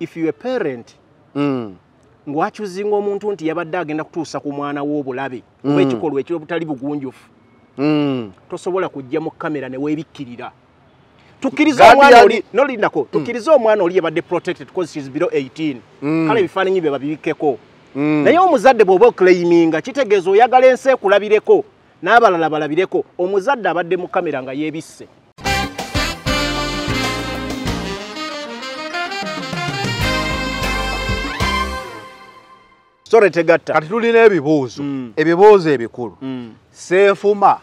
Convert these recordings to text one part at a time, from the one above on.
if you a parent Mm. ng'wakyuzinga omuntu nti yabadde agenda kutuusa ku mwana w'obulabe oba Mm. ekikolwa ekibutali bugunjufu Mm. tosobola kujja mu kamera ne weebikkirira tukkirize Gandhi omwana oli nolindako tukkirize omwana oli yabadde protected because she's below 18 Mm. kale ebifaananyi bye babibikkeko Mm. naye omuzadde bw'oba oclaiminga kitegeeza oyagala ensi ekulabireko n'abalala balabireko omuzadde abadde mu kamera nga yeebisse sore tegatta kati tulina ebibuuzo Mm. ebibuuzo ebikulu Mm. seefuma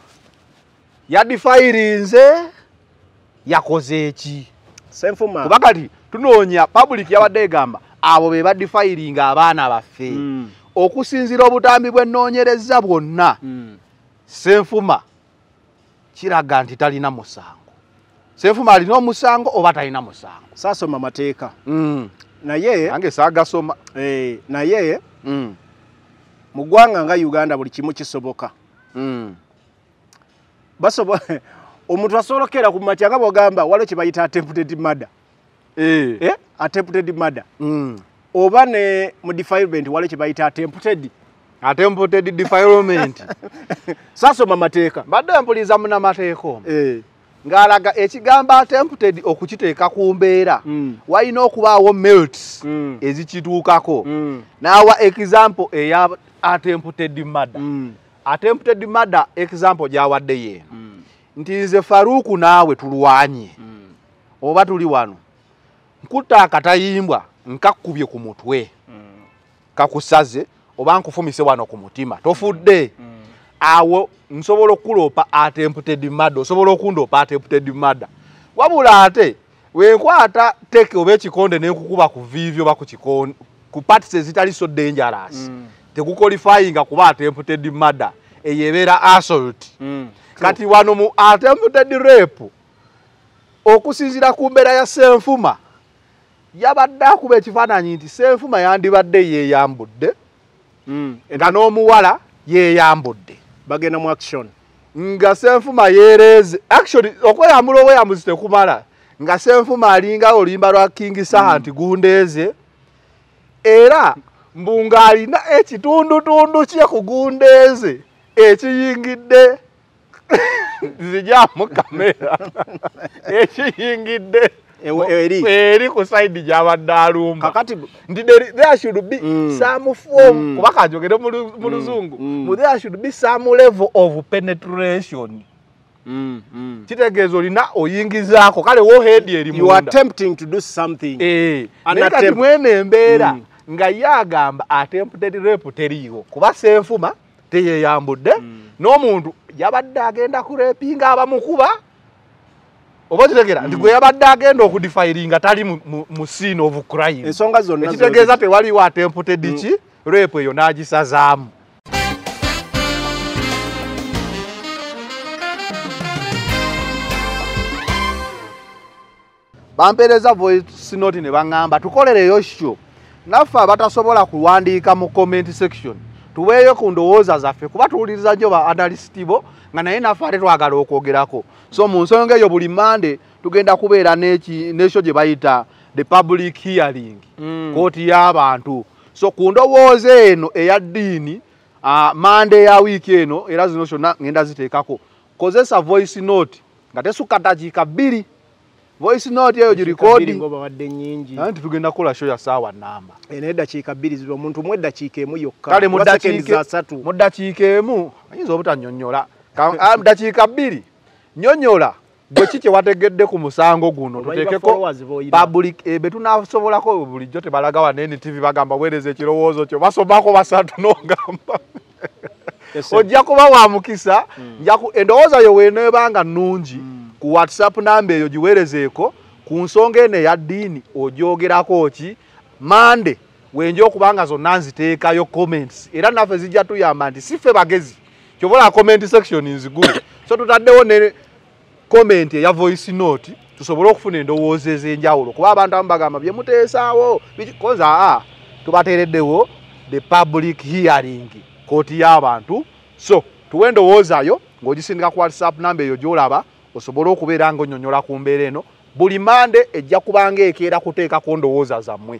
yadifayirinze yakoze eki senfuma kuba kati tunoonya public yabadde egamba abo be badifayiringa abaana baffe Mm. okusinziira obutambi bw'ennoonyereza bwonna Mm. senfuma kiraga nti talina musango senfuma alina omusango oba talina musango saasoma mateeka Mm. naye nange saagasoma eh, naye. Mu ggwanga nga uganda buli kimu kisoboka Mm. basobo omuntu asobola okera ku makya nga bwogamba waliwo kye bayita attempted murder Eh. eh? attempted murder Mm. oba ne mu defilement waliwo kye bayita attempted attempted defilement saasoma mateeka mbadde mpuliza munamateeka eh. Ng'alaga ekigambo attempted okukiteeka ku mbeera mm. walina okubaawo melts Mm. ezikituukako Mm. n'awa example eya attempted murder Mm. attempted murder example gyawadde yeeno Mm. nti nze faruuku naawe tulwanye Mm. oba tuli wano nkutta akatayimbwa nkakkubye ku mutwe Mm. kakusaze oba nkufumise wano ku mutima tofudde Mm. Awo nsobola okuloopa attempted murder osobola okundoopa attempted murder wabula ate wenkwata teke oba ekikonde nenkukuba ku viivi oba ku parties ezitali so dangerous Mm. tekuqualifyinga kuba attempted murder eyo ebeera assault Mm. kati wano mu attempted rape okusinziira ku mbeera ya senfuma yabadde akuba ekifaananyi nti senfuma yandibadde yeeyambudde Mm. nga n'omuwala yeeyambudde bagenda mu action. Nga senfuma yeereeze actually okweyambula obweyambuzi tekumala. Nga senfuma alinga oluyimba lwa king saha nti gundeeze era mbu ng'alina ekitundutundu kye ku gundeeze ekiyingidde zijyamu kamera. Ekiyingidde eri. eri ku saidi gy'abadde alumba. Kakati nti there, should be Mm. some form. Mm. kuba kanjogere mu luzungu. Mm. Mu there should be some level of penetration. Kitegeeza olina oyingizaako. Kale woheedi eri something. Eh, mwene embeera nga ye agamba attempted rape teriiwo. Kuba senfuma teyeyambudde. N'omuntu yabadde agenda kurepinga abamukuba oba kitegera nti gwe yabadde agenda okudifiringa tali mu- scene of crime. Ensonga zonna ekitegeeza tewaliwo attempted ki? Rape eyo n'agisazaamu. Bampeereza voice note ne baŋŋamba tukolereyo kyo naffe abatasobola kuwandiika mu comment section tuweeyo ku ndowooza zaffe kuba tuwuliriza nnyo ba analyst bo nga naye naffe ate twagala okwogerako so mu nsonga eyo buli mande tugenda kubeera n'ekyo gye bayita the public hearing Mm. kooti y'abantu. So ku ndowooza eno eya ddiini uh, mande ya wiiki eno era zino kyonna ngenda ziteekako kozesa voice note nga tesukka dakiika bbiri. Voice note eyo girikoodi babadde nyingi nti tugenda kukola show ya saawa namba. Naye eddakiika bbiri ziba omuntu mu eddakiika emu yokka kale mu dakiika dakiika emu ayinza obutanyonnyola. Ah, dakiika bbiri nyonnyola gwe ki kyewategedde ku musango guno? Tuteekeko public eh, be tunaasobolako bulijjo tebalaga wa ntv bagamba weereza ekirowoozo kyo. Basomako basatu n'ogamba. Ojja kuba wa mukisa ku- endowooza yo weneebanga nnungi Mm. ku whatsapp namba eyo giweerezeeko ku nsonga eno eya ddiini ogyogerako ki? Mande wenja okubanga zonna nziteekayo comments. Era naffe zijja tuyamba nti si ffe bagezi kyobola comment section nzigule so tutaddewo ne comment eya voice note tusobole okufuna endowooza ez'enjawulo. Kuba abantu abamu bagamba bye muteesaawo. Koza aa tubateereddewo the public hearing kooti y'abantu. So tuwe endowoozayo ng'ogisindika ku whatsapp namba eyo gy'olaba osobole okubeera ng'onyonyola ku mbeera eno. Buli mande ejja kubanga ekeera kuteekako ndowooza zammwe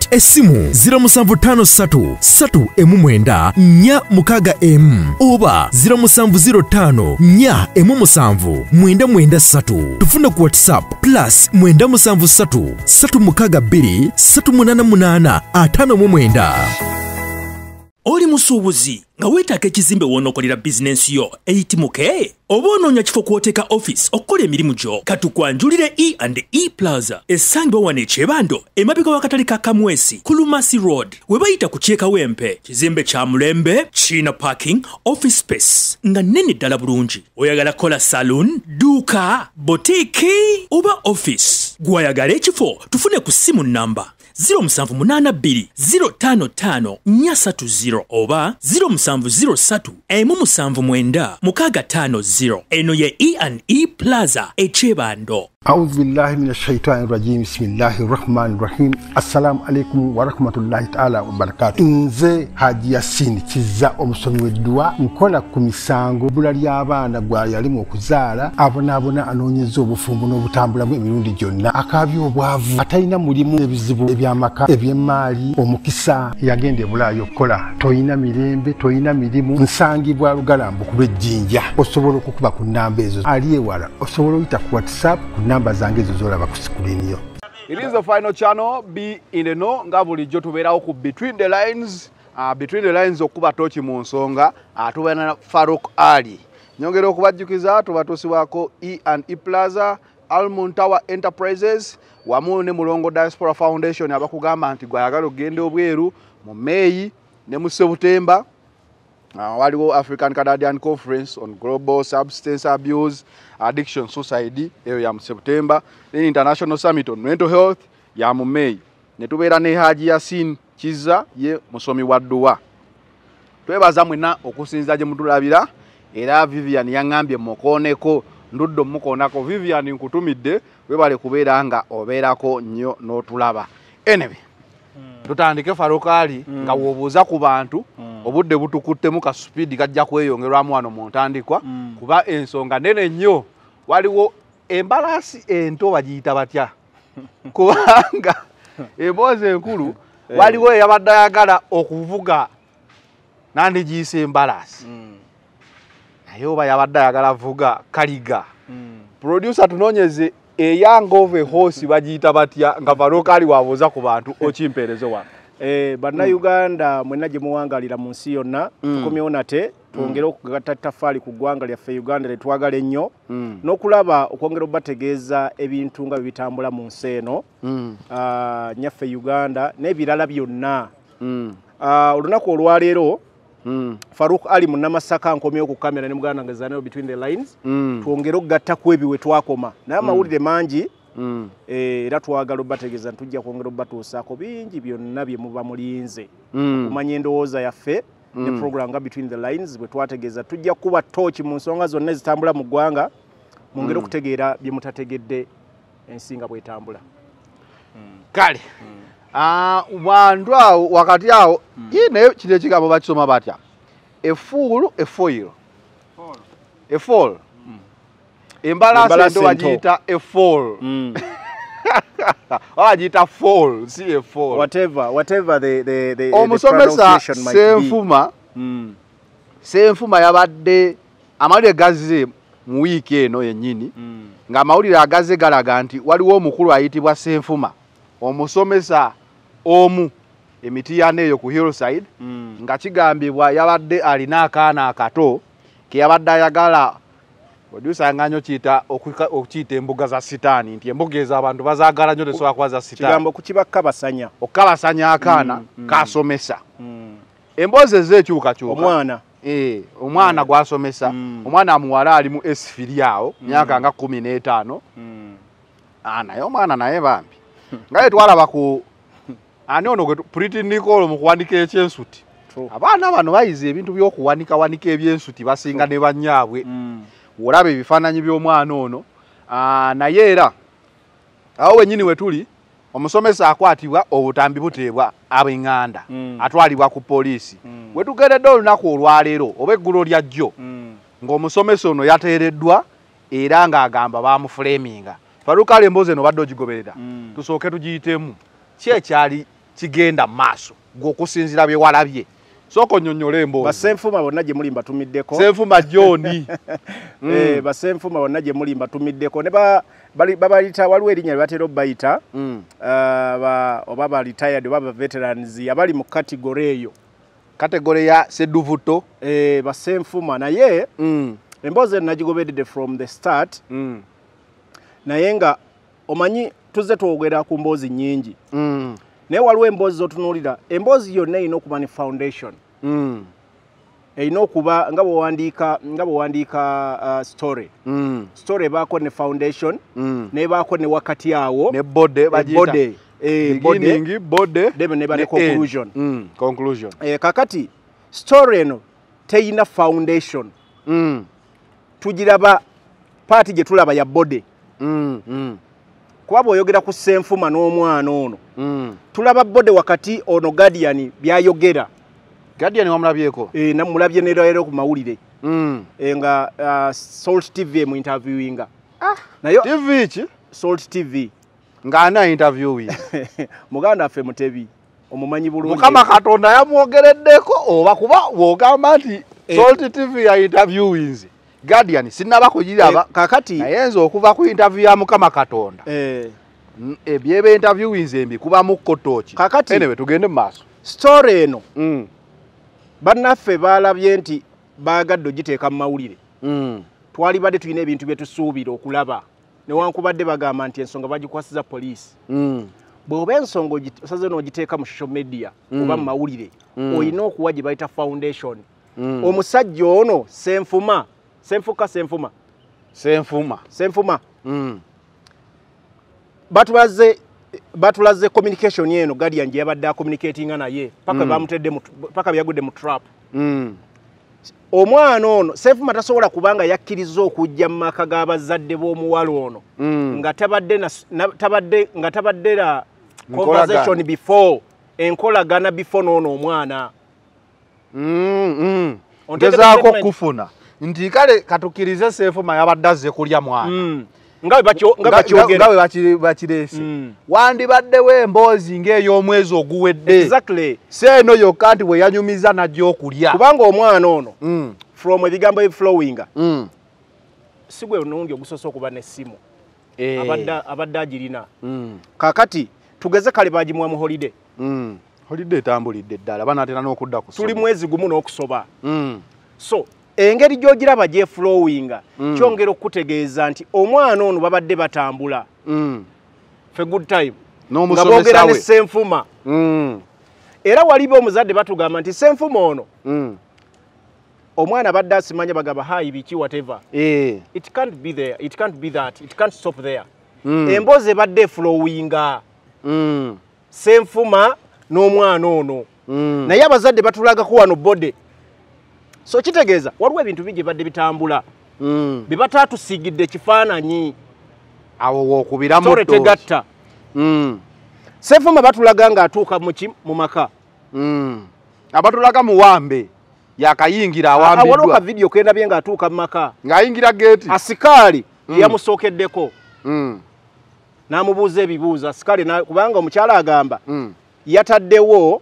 essimu 0753 3 4 mukaaga emu oba 0705 4 7 993 tufuna ku whatsapp plus 973 362 388 59 oli musuubuzi nga weetaaga ekizimbe w'onookolera bizinensi yo eyitimuke? Oba onoonya kifo kw'oteeka offisi okukola emirimu gyo? Katukwanjulire e and e plaza essangibwa wano ekyebando emabega w'akatale ka kamwesi ku lumasi road. We bayita ku kyekawempe. Kizimbe kya mulembe kiina parking office space. Nga nnene ddala bulungi. Oyagala kola saloon duuka botiiki oba offisi gw'ayagala ekifo tufune ku simu namba 0782 055 430 oba 0703 179 650 eno ye e&e plaza ekyebando أعوذ بالله من الشيطان الرجيم بسم الله الرحمن الرحيم السلام عليكم ورحمة الله تعالى وبركاته nze haji yasini kiza omusomi w'edduwa nkola ku misango bbula ly'abaana gwa yalimu okuzaala abonaabona anoonyeza obufumbo n'obutambulamu emirundi gyonna akaabya obwavu atalina mulimu ebizibu eby'amaka eby'emmaali omukisa yagenda ebulaayo okukola toyina mirembe toyina mirimu nsangibwa lugalambu ku lw'ejjinja osobola okukuba ku nnamba ezo ali ewala osobola oyita ku whatsapp ku nnamba zange ezo zolaba ku sikuliiniyo It is the final channel be in the know nga bulijjo tubeerawo ku between the lines uh, between the lines okuba toki mu nsonga uh, tubeera na Farouk Ali. Nyongera okubajjukiza tubatuusibwako E and E Plaza Almond Tower Enterprises wamu ne Mulongo Diaspora Foundation abakugamba nti gwayagala okugenda obweru mu Meeyi ne mu Sebutemba waliwo african canadian conference on global substance abuse addiction suicide eyo ya mu september then international summit on mental health ya mu may. Netubeera ne haji yasin kiza ye musomi wa dduwa. Twebaza mwena okusinza gye mutulabira era vivian yaŋŋambye mukooneko ndudde omukoonako. Vivian nkutumidde webale kubeera nga obeerako nnyo n'otulaba. Anyway tutandike farokaali nga wobuuza ku bantu obudde butukuttemu ka supiidi kajja kweyongerwamu wano mu ntandikwa kuba ensonga nene nnyo. Waliwo embalaasi ento bagiyita batya? Kubanga emboozi enkulu waliwo eyabadde ayagala okuvuga nandigiyisa embalaasi. Naye oba yabadde ayagala vuga kaliga. Producer tunoonyeze eyanga ove horse bagiyita batya nga farokaali wabuuza ku bantu okimpeereze wano Eh, bannayuganda mwenna gye muwangalira mu nsi yonna tukomyewo nate twongere okugatta ttafaali ku ggwanga lyaffe uganda lye twagala ennyo n'okulaba okwongera obategeeza ebintu nga bwe bitambula mu nsi eno ah, nyaffe uganda n'ebirala byonna. Ah, olunaku olwaleero faruk ali munnamasaka nkomyewo ku kamera ne muganda nga zaneyo between the lines. Twongere okugatta ku ebyo we twakoma. Naye amawulire mangi. Eh, era twagala obategeeza ntujja kwongera obatuusaako bingi byonna bye muba mulinze. Kumanya endowooza yaffe ne program nga between the lines bwe twategeeza tujja kuba tooki mu nsonga zonna ezitambula mu ggwanga mwongere okutegeera bye mutategedde ensi nga bwetambula. Kale Ah, wantu awo wakati awo ye naye kino ekigambo bakisoma batya? Efuulu efoil efol Embalaasi ento ento. bagiyita efol bagiyita fol si efol whatever whatever the, the, the, the omusomesa pronunciation might be. senfuma Mm, senfuma yabadde amawulire gazze mu wiiki eno yennyini mm, ng'amawulire agazze galaga nti waliwo omukulu ayitibwa senfuma omusomesa omu emitiyaana eyo ku hillside mm. nga kigambibwa yabadde alina akaana akato ke yabadde ayagala odyusanga nyo kiyita okuyita embuga za sitaani nti embuga ezo abantu bazaagala nnyo tesobola kuba za sitaani kigambo kukibakka basanya okukabasanya akaana Mm, mm. kasomesa Mm. emboozi ezeekyukakyuka omwana Eh, omwana gwasomesa Mm. omwana muwala ali mu esifiri awo myaka nga kumi n'etaano Mm. Ah, naye omwana naye bambi nga twalaba ku ani ono gwe Pretty Nicole mu kuwanika ekyensuti? Abaana bano bayiza ebintu by'okuwanikawanika ebyensuti basinga ne bannyaabwe Mm. olaba ebifaananyi by'omwana ono naye era awo wennyini we tuli omusomesa akwatibwa obutambi buteebwa ab'eŋŋanda Mm. atwalibwa ku poliisi. Mm. we tugeredde olunaku olwaleero oba eggulo lya jjo ng'omusomesa ono yateereddwa era ng'agamba bamufuleminga falukale emboozi eno badde ogigoberera. Tusooke tugiyitemu ki ekyali kigenda mu maaso gweokusinzira bye walabye. Sooka onnyonnyola emboozi basenfuma bonna gye muli mbatumiddeko. Senfuma joni Eh, basenfuma bonna gye muli mbatumiddeko. Ne babayita waliwo erinnya lye batera obbayita. Mm. ah, ba- oba ba retired oba ba veterans abali mu kategore eyo. Kategore ya seduvuto Eh, basenfuma. Naye Mm. emboozi eno nagigoberedde from the start. Mm. naye nga omanyi tuzze twogera ku mboozi nnyingi Mm. naye waliwo emboozi zotunuulira emboozi yonna erina okuba ne foundation Mm. erina okuba nga bwewandiika nga bwewandiika uh, story Mm. story ebaako ne foundation Mm. nebaako ne wakati awo neba ne conclusion. Conclusion Eh, kakati story eno teyina foundation Mm. tugiraba paati gye tulaba ya bode Mm. Mm. Kuba bw'oyogera ku senfuma n'omwana ono Mm. tulaba bode wakati ono guardian byayogera. Guardian wamulabyeko e, namulabye nerero ku mawulire. Mm. e, nga uh, salt tv emu tv ki? Salt tv ng'ani ainterviewi muganda waffe mutebi omumanyi bulungi. Mukama katonda yamwogereddeko oba kuba bw'ogamba nti Eh. salt tv ya interviewinze guardian sinaba kugiraba Eh, kakati naye nze okuva ku interview ya mukama katonda. Eh, Mm, ebyeba interviewinze embi kubamu kotoki Kakati- anyway tugende mu maaso. Story eno. Mm. bannaffe balabye nti bagadde ogiteeka mu mawulire. Mm. twali badde tulina ebintu bye tusuubira okulaba. Newankubadde bagamba nti ensonga bagikwasiza poliisi. Mm. bw'oba ensonga osaze n'ogiteeka mu social media oba mu mawulire Mm. olina okuwa gye bayita foundation. Mm. omusajja ono senfuma senfuka senfuma senfuma senfuma Mm. batulaze batulaze communication eno guardian gye yabadde acommunicatinga naye paka Mm. bamutedde mu- paka byagudde mu trap Mm. omwana ono senfuma tasobola kubanga yakkiriza okujja mu maka g'abazadde b'omuwala ono Mm. nga tabadde na, na, tabadde nga tabadde na Nkolagana. conversation before enkolagana before n'ono omwana Mm, mm. Onteekeko ngezaako statement. Nti kale katukkirize seefuma yabadde azze kulya mwana. Mm. nga bwe bakireese. Mm. wandibaddewo emboozi ng'ey'omwezi oguwedde. Exactly. Si eno yokka nti bwe yanyumiza najja okulya. Kubanga omwana ono Mm, from ebigambo ebiflowinga mm. si gwe nundi ogusoose okuba n'essimu. Eh, abadde agirina. Mm, kakati tugeze kale bagimuwa mu holide mm. holidde etambulidde ddala banaatera n'okudda ku tuli mwezi gumu n'okusoba. Mm, so engeri gy'ogiraba gyeflowinga Mm. kyongera okutegeeza nti omwana ono babadde batambula. Mm. fe good time. Nga boogera ne senfuma. Mm, era waliwo omuzadde batugamba nti senfuma ono. Omwana badde asimanya bagamba hayi biki whatever. Eh, it can't be there. It can't be that. It can't stop there. Emboozi ebadde eflowinga mm, senfuma n'omwana ono. Naye abazadde batulagako wano bode so kitegeeza waliwo ebintu bingi ebadde bitambula. Mm. bye bataatusiigidde ekifaananyi. Awo wookubiramu tegatta. Mm, senfuma batulaga ng'atuuka mu maka. Mm. abatulaga muwambe yakayingira waliwo ka awambiddwa vidiyo kendabye ng'atuuka mu maka. Ng'ayingira geeti asikaali yamusookeddeko n'amubuuza ebibuuzo. Asikaali kubanga omukyala agamba yataddewo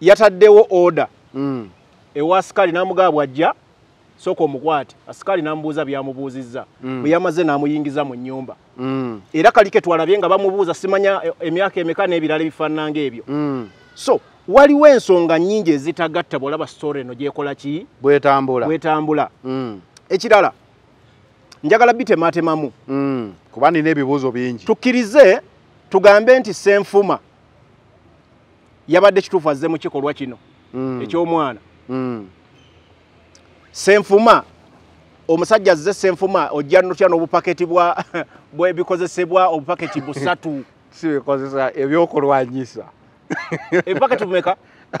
yataddewo oda. Ewa asikaali n'amugaba bw'ajja sooka omukwate asikaali n'amubuuza byamubuuzizza. Mm. bwe yamaze n'amuyingiza mu nnyumba. Mm, era kalike twalabye nga bamubuuza simanya e- emyaka emeka n'ebirala ebifaanana ng'ebyo mm. so waliwo ensonga nnyingi ezitagatta bw'olaba sitoore eno gyekola ki? Bwetambula. Mm, ekirala njagala bitematemamu. Mm. kuba nina ebibuuzo bingi. Tukkirize tugambe nti senfuma yabadde kituufu azze mu kikolwa kino. Mm, eky'omwana. Mm, senfuma omusajja azze senfuma ojja notya n'obupaketi bwa bwebikozesebwa obupaketi busatu? Sibikozesa ebyokulwanyisa. Ebipaketi bumeka?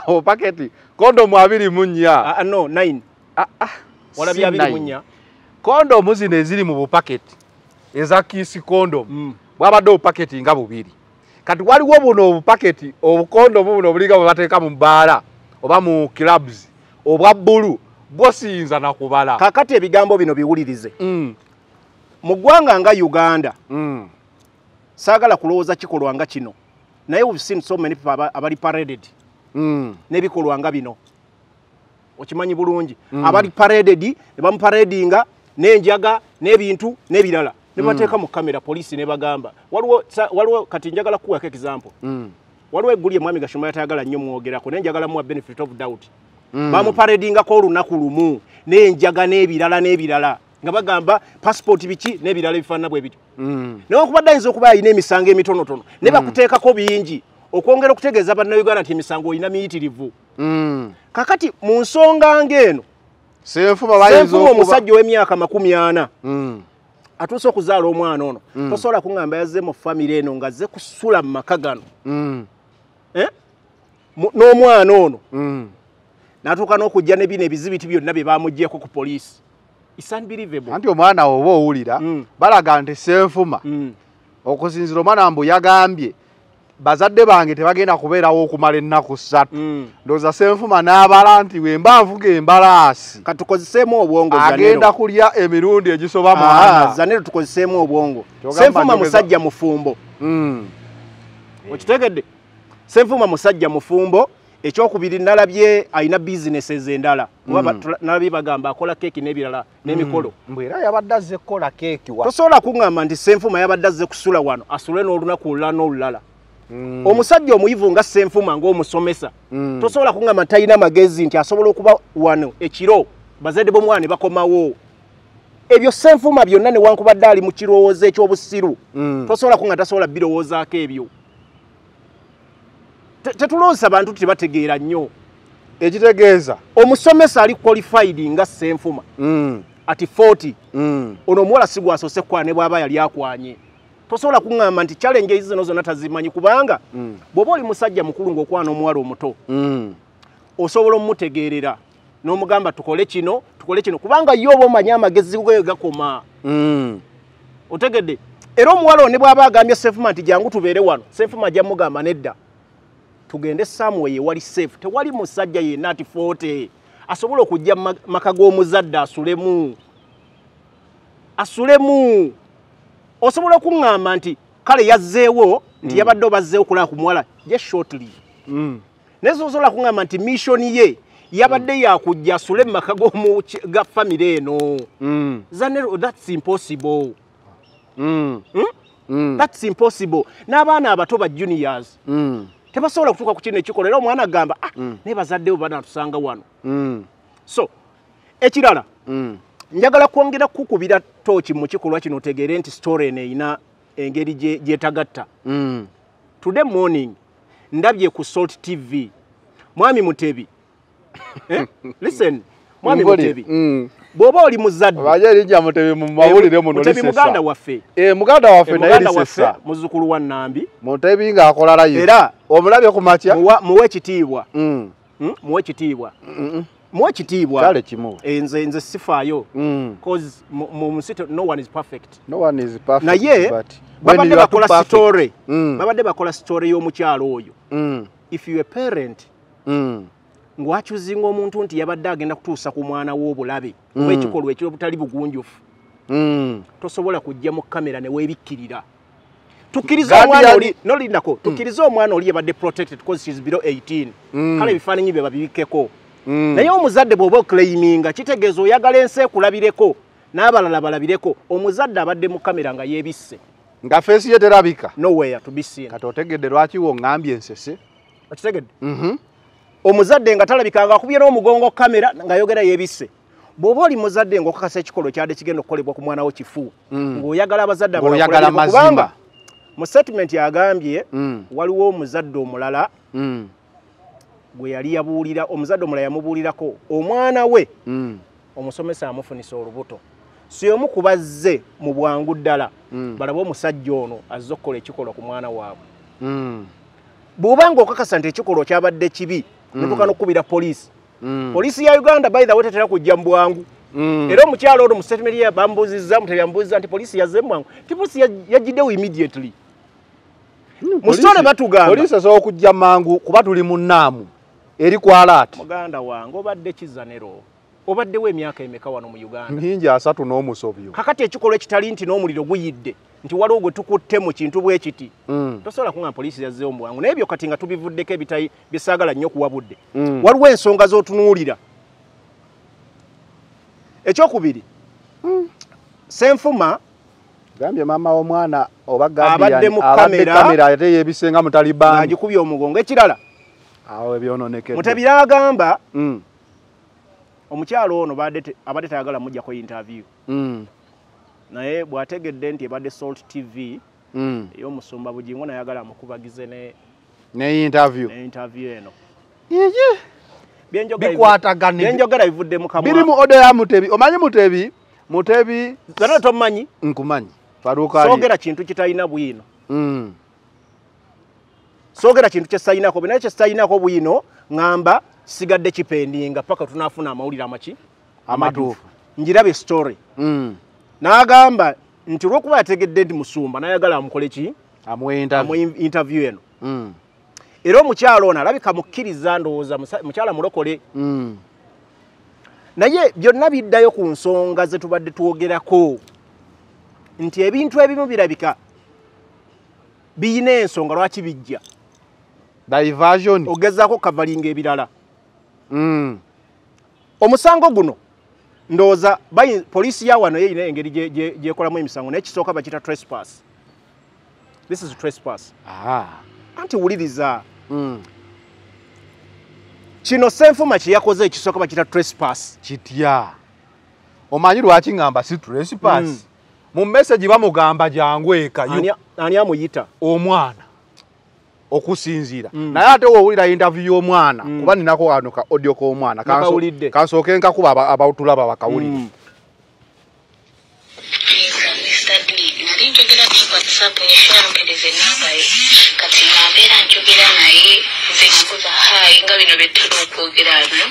Obupaketi kondomu abiri mu nnya Ah, ah, no 9 walabye si abiri mu nine. nnya kondomu zino eziri mu bupaketi eza kiisi kondomu Mm. bwabadde obupaketi nga bubiri. Kati waliwo buno obupaketi obukondomu buno obulinga bwe bateeka mu bbaala oba mu clubs obwa bbulu bwo siyinza nakubala kakati ebigambo bino biwulirize. Mm, mu ggwanga nga uganda mm, saagala kulowooza kikolwa nga kino. Naye we've seen so many people aba- abali paraded. Mm. n'ebikolwa nga bino. Okimanyi bulungi. Abali paraded ne bamuparadinga n'enjaga n'ebintu n'ebirala. Ne bateeka mu kamera poliisi ne bagamba. Waliwo kati njagala kuwako example. Mm. Waliwo eggulu ye mwami gashoma yatayagala nnyo mwogerako naye njagala muwa benefit of doubt bamuparadingako olunaku lumu n'enjaga n'ebirala n'ebirala nga bagamba passport biki n'ebirala ebifaanana bwe bityo Mm. naye okubadde ayinza okuba alina emisango emitonotono ne bakuteekako bingi okwongera okutegeeza bannayuganda nti emisango olina miyitirivu Mm. kakati mu nsonga ng'eno omusajja ow'emyaka makumi ana Mm. atuuse okuzaala omwana ono tosobola kuŋŋamba yazze mu famire eno ng'azze kusula mu maka gano Mm. N'omwana ono. Mm. n'atuuka n'okujja ne bino ebizibiti byonna bye bamuggyeko ku poliisi. Anti omwana we oba owulira Mm. balaga nti senfuma Mm. okusinzira omwana mbu yagambye bazadde bange tebagenda kubeerawo okumala ennaku ssatu. Ndowooza senfuma n'abala nti we mba nvuga embalaasi katukozeseemu obwongo agenda kulya emirundi egisoba Ah, mwana zanero tukozeseemu obwongo. Senfuma musajja mufumbo. Okitegedde senfuma musajja mufumbo ekyokubiri nalabye alina bizineses endala. Tula- nalabye bagamba akola keeki n'ebirala n'emikolo. Mbwe era yabadde azze kukola keeki tosobola kuŋŋamba nti senfuma yabadde azze kusula wano asule n'olunaku olulala n'olulala. Mm. omusajja omuyivu nga senfuma ng'omusomesa Mm. tosobola kuŋŋamba nti talina magezi nti asobola okuba wano ekiro bazadde b'omwana ne bakomawo. Ebyo senfuma byonna newankubadde ali mu kirowoozo ekyobusiru. Mm. tosobola kuŋŋa tasobola birowoozaako ebyo Te- tetulowooza bantu tebategeera nnyo. Ekitegeeza. Omusomesa ali qualified nga senfuma Mm. ati 40 Mm. ono omuwala si gwasoose kukwana bw'aba yali akwanye. Tosobola kuŋŋamba nti challenge ezi zino zonna tazimanyi kubanga Mm. bw'oba oli musajja mukulu ng'okwana omuwala omuto osobola omumutegeerera n'omugamba tukole kino tukole kino kubanga ye oba omanyi amagezi ge gakoma. Otegedde era omuwala ono ne bw'aba agambye sefuma nti jangu tubeere wano sefuma ajja mugamba nedda tugende samwe ewali safe. Tewali musajja yenna ati foote. Asobola okujja maka g'omuzadde asulemu. Asulemu. Osobola okuŋŋamba nti kale yazzeewo? Nti yabadde obazzeewo kulaba ku muwala. Just shortly. Mm. naye sosobola kuŋŋamba nti missioni ye yabadde yakujja asule mu maka ga famire eno. Mm. zanero thats impossible. Mm. Mm. thats impossible. N'abaana abato ba juniors. Mm. Tebasobola kutuuka ku kino ekikola era omwana agamba ah naye bazaddewo banatusanga wano Mm. so ekirala Mm. njagala kwongera kukubira tooki mu kikolwa kino otegeere nti story eno erina engeri gye- gyetagatta Mm. today morning ndabye ku salt tv mwami mutebi eh? listen mwami mutebi Mm. Bw'oba oli muzadde baje erinnya mutebi mu mawulire muno lisesa. muganda waffe. Eh, muganda waffe Eh, naye lisesa. muzzukulu wa nambi mutebi ng'akola live. Era- omulabye ku makya? Muwe ekitiibwa Mm. Hmm? muwe ekitiibwa muwe ekitiibwa kyale kimu Eh, nze nze sifaayo. Mm. cause mu nsi no one is perfect. No one is perfect naye babadde bakola story. Mm. babadde bakola story y'omukyalo oyo. If you a parent. Ng'wakyuzinga omuntu nti yabadde agenda kutuusa ku mwana w'obulabe oba Mm. ekikolwa ekirobutali bugunjufu Mm. tosobola kujja mu kamera ne weebikkirira tukkiriza omwana oli nolindako tukkiriza omwana oli yabadde protected because she's below 18 Mm. kale ebifaananyi bye babibikkeko Mm. naye omuzadde bw'oba oclaiminga kitegeeza oyagala ensi ekulabireko n'abalala balabireko omuzadde abadde mu kamera nga yeebisse nga feesi ye terabika nowhere to be seen kati otegedde lwaki wo ŋŋambye ensese okitegedde Mhm. Omuzadde nga talabikanga akubye n'omugongo kamera ng'ayogera yeebisse bw'oba oli muzadde ng'okakasa ekikolo kyadde kigenda okukolebwa ku mwana wo kifu Mm. ng'oyagala abazadde abalala Ng'oyagala bakulabireko, mazima. kubanga mu statement yagambye Mm. waliwo omuzadde omulala Mm. gwe yali yabuulira omuzadde omulala yamubuulirako omwana we omusomesa amufunisa olubuto si omu ku bazze mu bwangu ddala balabe omusajja ono azze okukola ekikolwa ku mwana waabwe Mm. bw'oba nga okakasa nti ekikolwa kyabadde kibi netuka n'okkubira poliisi. Poliisi ya uganda by the way tetera kujja mu bwangu. Era omukyalo ono mu statement ye bambuuzizza muteri yambuuziza nti poliisi yazze mu bwangu. Ti poliisi yajjiddewo immediately. Mu sitole batugamba. poliisi esobola okujja mangu kuba tuli mu naamu eri kwalaati muganda wange obadde kizanero obaddewo emyaka emeka wano mu uganda? Mingi asatu n'omusobyo. Kakati ekikolwa ekitali nti n'omuliro guyidde nti waliwo gwe tukutte mu kintu bwe kiti? Mm. tosobola kuŋa poliisi yazzeewo mu naye ebyo kati nga tubivuddeko ebitayi byesaagala nnyo kuwa budde Mm. waliwo ensonga z'otunuulira. Ekyokubiri senfuma gambye maama w'omwana oba Abadde mu kamera. kamera ate yeebisenga mu talibaani ng'agikubye omugongo. Ekirala awo ebyononekedde. Mutebira agamba Mm. Omukyalo ono abadde tayagala mujjako interview. Mm. naye bw'ategedde nti ebadde salt tv Mm. ey'omusumba bugingo nayagala amukubagize ne interview. ne interview eno. Byenjogera bivudde mu kamwa. Biri mu odo ya mutebi. Omanyi mutebi? Mutebi zonna tomumanyi nkumanyi. Soogera kintu kitalina bwino. Mm. soogera kintu kyesitalinako naye kyesitalinako bwino ŋŋamba kisigadde kipendinga paka tunaafuna amawulire amaki? Amatuufu. Njirabe story. Mm. n'agamba nti olwokuba yategedde nti musumba nayagala amukole ki? Amu interview. Eno. Mm. era omukyalo ono alabika mukkiriza ndowooza mukyala mulokole. Mm. naye byonna biddayo ku nsonga ze tubadde twogerako. Nti ebintu ebimu birabika biyina ensonga lwaki bijja? Diversion. Ogezaako kavalinga ebirala. Omusango guno ndowooza bayi- poliisi ya wano yeyina engeri gye- gyekolamu emisango naye kisooka bakita trespass. This is trespass. Ah. anti wuliriza Mm. kino senfuma kye yakoze ekisooka bakita trespass. Kitya? Omanyi lwaki ŋŋamba si trespass? Mm. mu message bamugamba jangu Ani- ani amuyita? Omwana okusinziira. Mm. naye ate woowulira interview y'omwana Mm. kuba ninako wano ka audio k'omwana kansooke nkakuba aba- abatulaba bakawulire. Nali njogera ku WhatsApp yashayampereza enamba ye kati nambeera njogera naye nze nakuza hayi nga bino bye tuli okwogera wano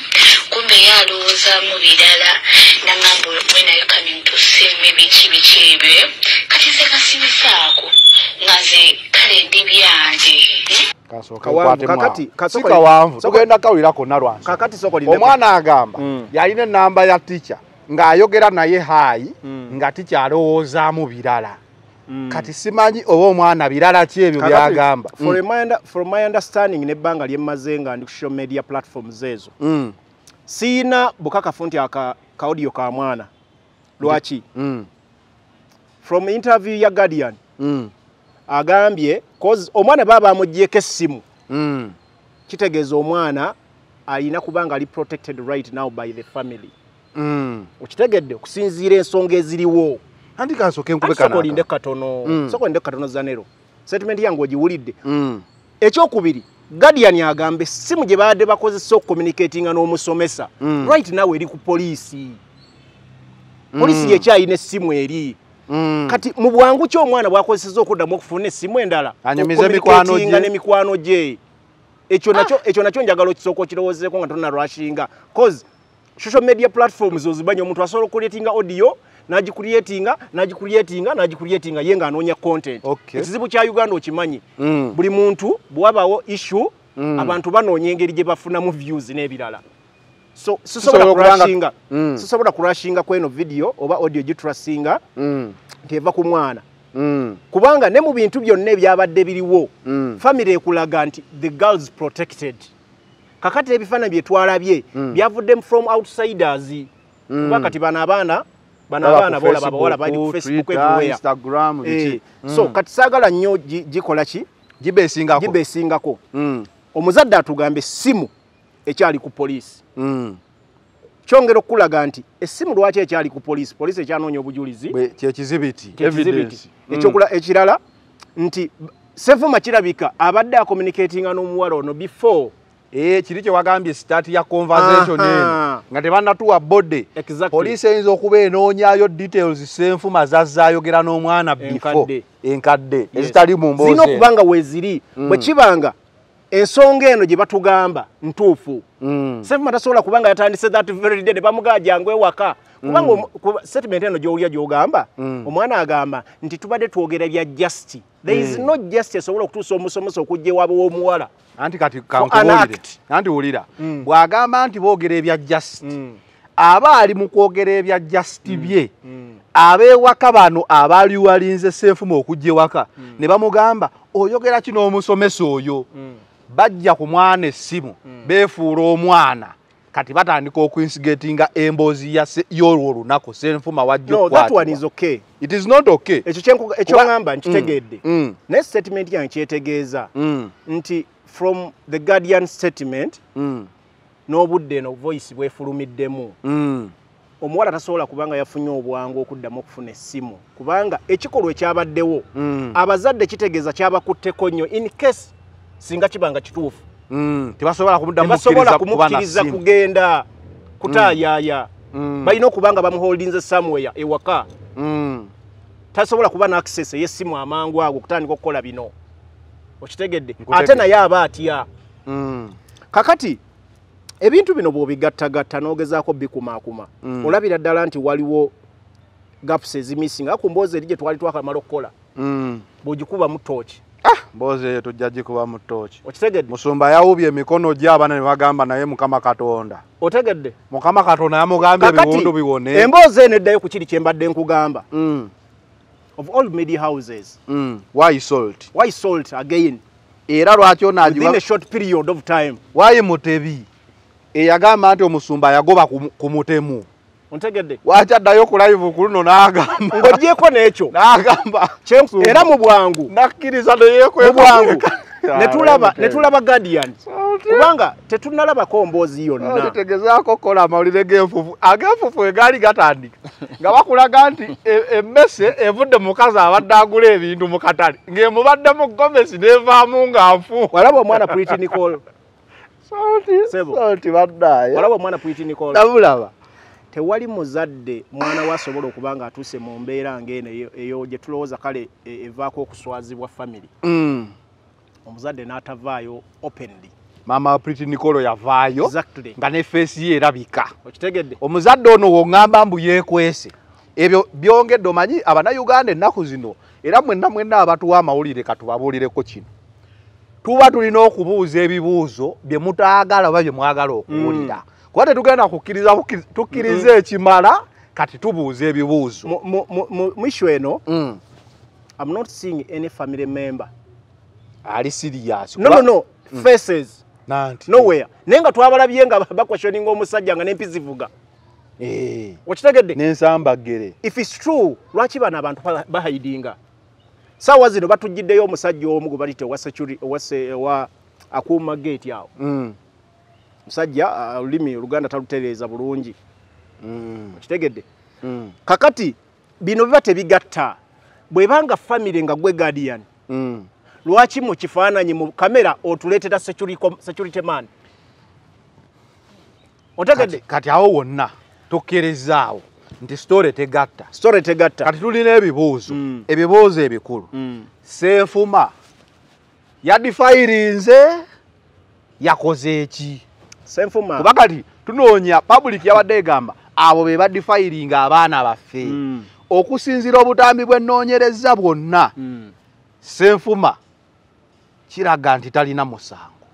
kumbe ye alowoozaamu birala nagamba you coming to see me biki biki ebyo kati nze kasimisaako nga nze kale ndi byange Kawanvu, tugenda kawulira konna lwansi omwana agamba Mm. yalina enamba ya tica ng'ayogera naye hayi Mm. nga tica alowoozaamu birala. Kati simanyi oba omwana birala ki ebyo byagamba? for a my understanding nebbanga lyemmaze nga ndi ku social media platforms ezo Mm, siina bukakafu nti aka ka mwana. Lwaki? Mm, from interview ya guardian mm, agambye cause omwana baba amuggyeko essimu mm. kitegeeza omwana alina kuba nga ali protected right now by the family. Mm. okitegedde okusinziira ensonga eziriwo anti kansooke nkube sokolinde kanaka katono Mm. sokolinde katono zanero settlement yange ogiwulidde. Mm, ekyokubiri guardian agamba essimu gye baadde bakozesa okucommunicatinga n'omusomesa. Mm. right now eri ku poliisi. Poliisi yekyalina essimu eri. Mm. kati mu bwangu ki omwana bwakozeseza okuddamu okufuna essimu endala? Gye. n'emikwano gye. Ekyo nakyo ekyo nakyo njagala okisooka okirowoozeeko nga tonalwashinga cause social media platforms ozimanyi omuntu asobola okucreatinga audio nagicreatinga nagicreatinga nagicreatinga ye ng'anoonya content Okay. ekizibu kya uganda okimanyi Mm. buli muntu bwewabaawo issue Mm. abantu banoonya engeri gye bafunamu views n'ebirala so sisobola kurashinga Mm. sisobola kurashinga kweno video oba audio giturasinga Mm, nti eva ku mwana mm, kubanga ne mu bintu byonna ebyabadde biriwo Mm. famire ekulaga nti the girls protected kakati ebifaananyi bye twalabye Mm. byavudde from outsiders Mm. kuba kati bano abaana bano abaana ku bolaba Facebook, bawala bali ku facebook Instagram, Eh, biki. so Mm. kati saagala nnyo gi- gikola ki? Gibeesingako. Gibeesingako. Mm, omuzadde atugamba essimu ekyali ku poliisi. Mm. kyongera okulaga nti essimu lwaki ekyali ku poliisi? Poliisi ekyanoonya obujulizi? Kyekizibiti ekirala nti sefuma kirabika abadde acommunicatinga n'omuwala ono before kiri kye wagambye start ya conversation eno. Nga tebannatuwa bode Exactly. poliisi eyinza okuba enoonyayo details senfuma zazaayogera n'omwana bifo Enkadde. ezitali mu mboozi zirina eno. okubanga weeziri. Bwe kibanga ensonga eno gye batugamba ntuufu. Mm. sefuma tasobola kubanga yatandise that very day ne bamugaa jangu ewaka kubanga omu- kuba- statement eno gyowulya gyogamba omwana agamba nti tubadde twogera bya justi there is no justi esobola okutuusa omusomesa okujja ewaabwe w'omuwala. Anti kati anti wulira. Bw'agamba nti boogera ebya jasiti aba ali mu kwogera ebya jasiti bye abeewaka bano abaali walinze senfuma okujja ewaka ne bamugamba oyogera kino omusomesa oyo bajja ku mwana essimu beefuula omwana. Kati batandika okuinsigatinga emboozi y'olwo olunaku senfuma wajja no that one okukwatibwa. is okay. It is not okay. Ekyo kyenku- ekyo Kuba- ŋŋamba nkitegeedde mm, naye statement yange kyetegeeza mm, nti from the guardian statement mm, n'obudde eno voice bwefulumiddemu. Omuwala tasobola kubanga yafunye obwangu okuddamu okufuna essimu kubanga ekikolwa ekyabaddewo abazadde kitegeeza kyabakutteko nnyo in case singa kibanga kituufu. Mm, tebasobola kumukkiriza kugenda kutaayaaya Mm. balina okuba nga bamuholdinze somewhere ewaka. Mm. tasobola kuba na access ey'essimu amangu ago okutandika okukola bino. Okitegedde? Ate naye aba atya? Mm. kakati ebintu bino bw'obigattagatta n'ogezaako bikumaakuma Mm. olabira ddala nti waliwo gaps ezimisinga ku mboozi eri gye twali twakamala okukola. Mm. bw'ogikubamu tooki mboozi eyo tujja gikuba mu ttooki okitegedde? Musumba yawubye emikono gye abaana ne bagamba naye mukama katonda. Otegedde? Mukama katonda yamugambye ebiwundu biwone. emboozi eno eddayo ku kiri kye mbadde nkugamba. Mm, of all media houses. Mm. why salt? Why salt again? Era lwaki within onaagiwa a short period of time. Wayi mutebi? Eyagamba nti omusumba yagoba ku mutemu ontegedde. Waki addayo ku live ku luno n'agamba. Ng'ogyeko n'ekyo. N'agamba era mu bwangu. Nakkiriza mu bwangu. Neyekweka netulaba netulaba guardian. Kubanga tetunalabako mboozi yonna. Tegezaako kukola amawulire g'enfufu ag'enfufu egaali gatandika. Nga bakulaga nti e- emmese evudde mu mukazi abadde agula ebintu mu katale. Ng'emubaddemu gomesi n'evaamu nga nfu. Walaba omwana soti baddaaya. Walaba omwana Pretty Nicole. Nabulaba tewali muzadde mwana we asobola okuba nga atuuse mu mbeera ng'eno eyo- gye tulowooza kale e- evaako okuswazibwa family. Mm. omuzadde n'atavaayo openly. Maama priti nicolo yavaayo exactly. nga ne feesi ye erabika. Okitegedde? Omuzadde ono woŋŋamba mbu yeekwese. Ebyo byongedde omanyi abanayuganda ennaku zino era mwenna mwenna abatuwa amawulire katubabuulireko kino. Tuba tulina okubuuza ebibuuzo bye mutaagala oba bye mwagala okuwulira kuba tetugenda kukkiriza tukkiriza ekimala kati tubuuza ebibuuzo. Mu- issue eno Mm. i'm not seeing any family member. Ali sirias no no no. Faces. Nanti. Nowhere. Naye nga twabalabye nga bakwestioninga omusajja nga n'empi zivuga Eh, okitegedde? N'ensambagere if its true lwaki bano abantu ba- bahidinga saawa zino batugiddeyo omusajja omu gwe balite owa security- owa se- owa akuuma gate awo. Mm, musajja olulimi oluganda talutereeza bulungi. Okitegedde mm, kakati bino biba tebigatta. Bwebanga famire nga gwe guardian mm. lwaki mu kifaananyi mu kamera otuleetera security man? Otegedde? Kati, awo wonna tukkirizaawo nti sitore tegatta. Story tegatta. Kati tulina ebibuuzo Mm. ebibuuzo ebikulu. Seefuma yadifayirinze yakoze eki senfuma kuba kati tunoonya public yabadde egamba abo be badifayiringa abaana baffe Mm. okusinziira obutambi bw'ennoonyereza bwonna Mm. senfuma kiraga nti talina musango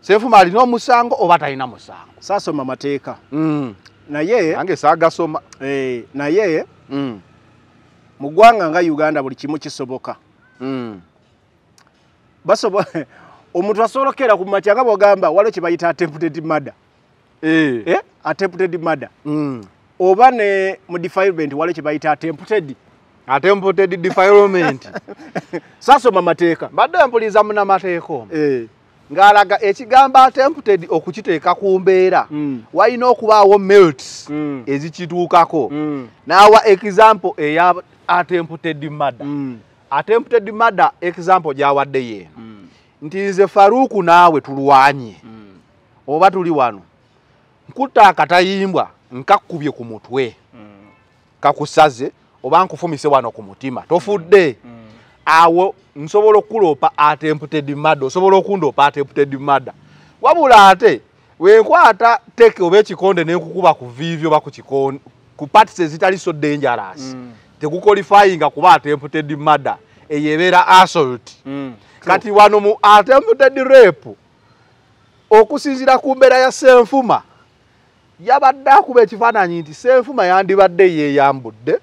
senfuma alina omusango oba talina musango saasoma mateeka Mm. naye nange saagasoma eh, naye Mm. mu ggwanga nga uganda buli kimu kisoboka Mm. basobo omuntu asobola okukeera ku makya nga bwogamba waliwo kye bayita attempted murder Eh. eh? attempted murder Mm. oba ne mu defilement waliwo kye bayita attempted attempted defilement saasoma mateeka mbadde mpuliza munamateeka omu eh. ng'alaga ekigambo attempted okukiteeka ku mbeera Mm. walina okubaawo melts Mm. ezikituukako n'awa example eya attempted murder attempted murder example gyawadde yeeno Mm. Nti nze faruuku naawe tulwanye. Mm. oba tuli wano? Nkutta akatayimbwa nkakkubye ku mutwe. Kakusaze oba nkufumise wano ku mutima. Tofudde. Awo nsobola okuloopa attempted murder osobola okundoopa attempted murder. Wabula ate wenkwata teke oba ekikonde nenkukuba ku viivi oba ku parties ezitali so dangerous. Tekuqualifyinga kuba attempted murder eyo ebeera assault kati wano mu attempted rape okusinziira ku mbeera ya senfuma yabadde akuba ekifaananyi nti senfuma yandibadde yeeyambudde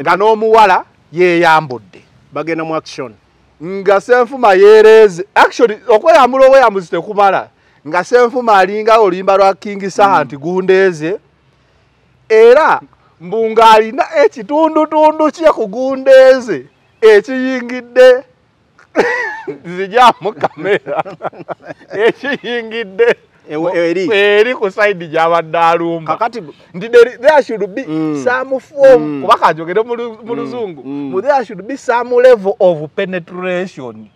nga n'omuwala yeeyambudde. Bagenda mu action. Nga senfuma yeereeze actually okweyambula obweyambuzi tekumala nga senfuma alinga oluyimba lwa king saha nti gundeeze era mbu ng'alina ekitundutundu kye ku gundeeze ekiyingidde zijyamu kamera. Ekiyingidde. Eri. ku saidi gy'abadde alumba. Nti there, should be Mm. some form. Mm. kuba kanjogere mu luzungu. Mm. Mu there should be some level of penetration.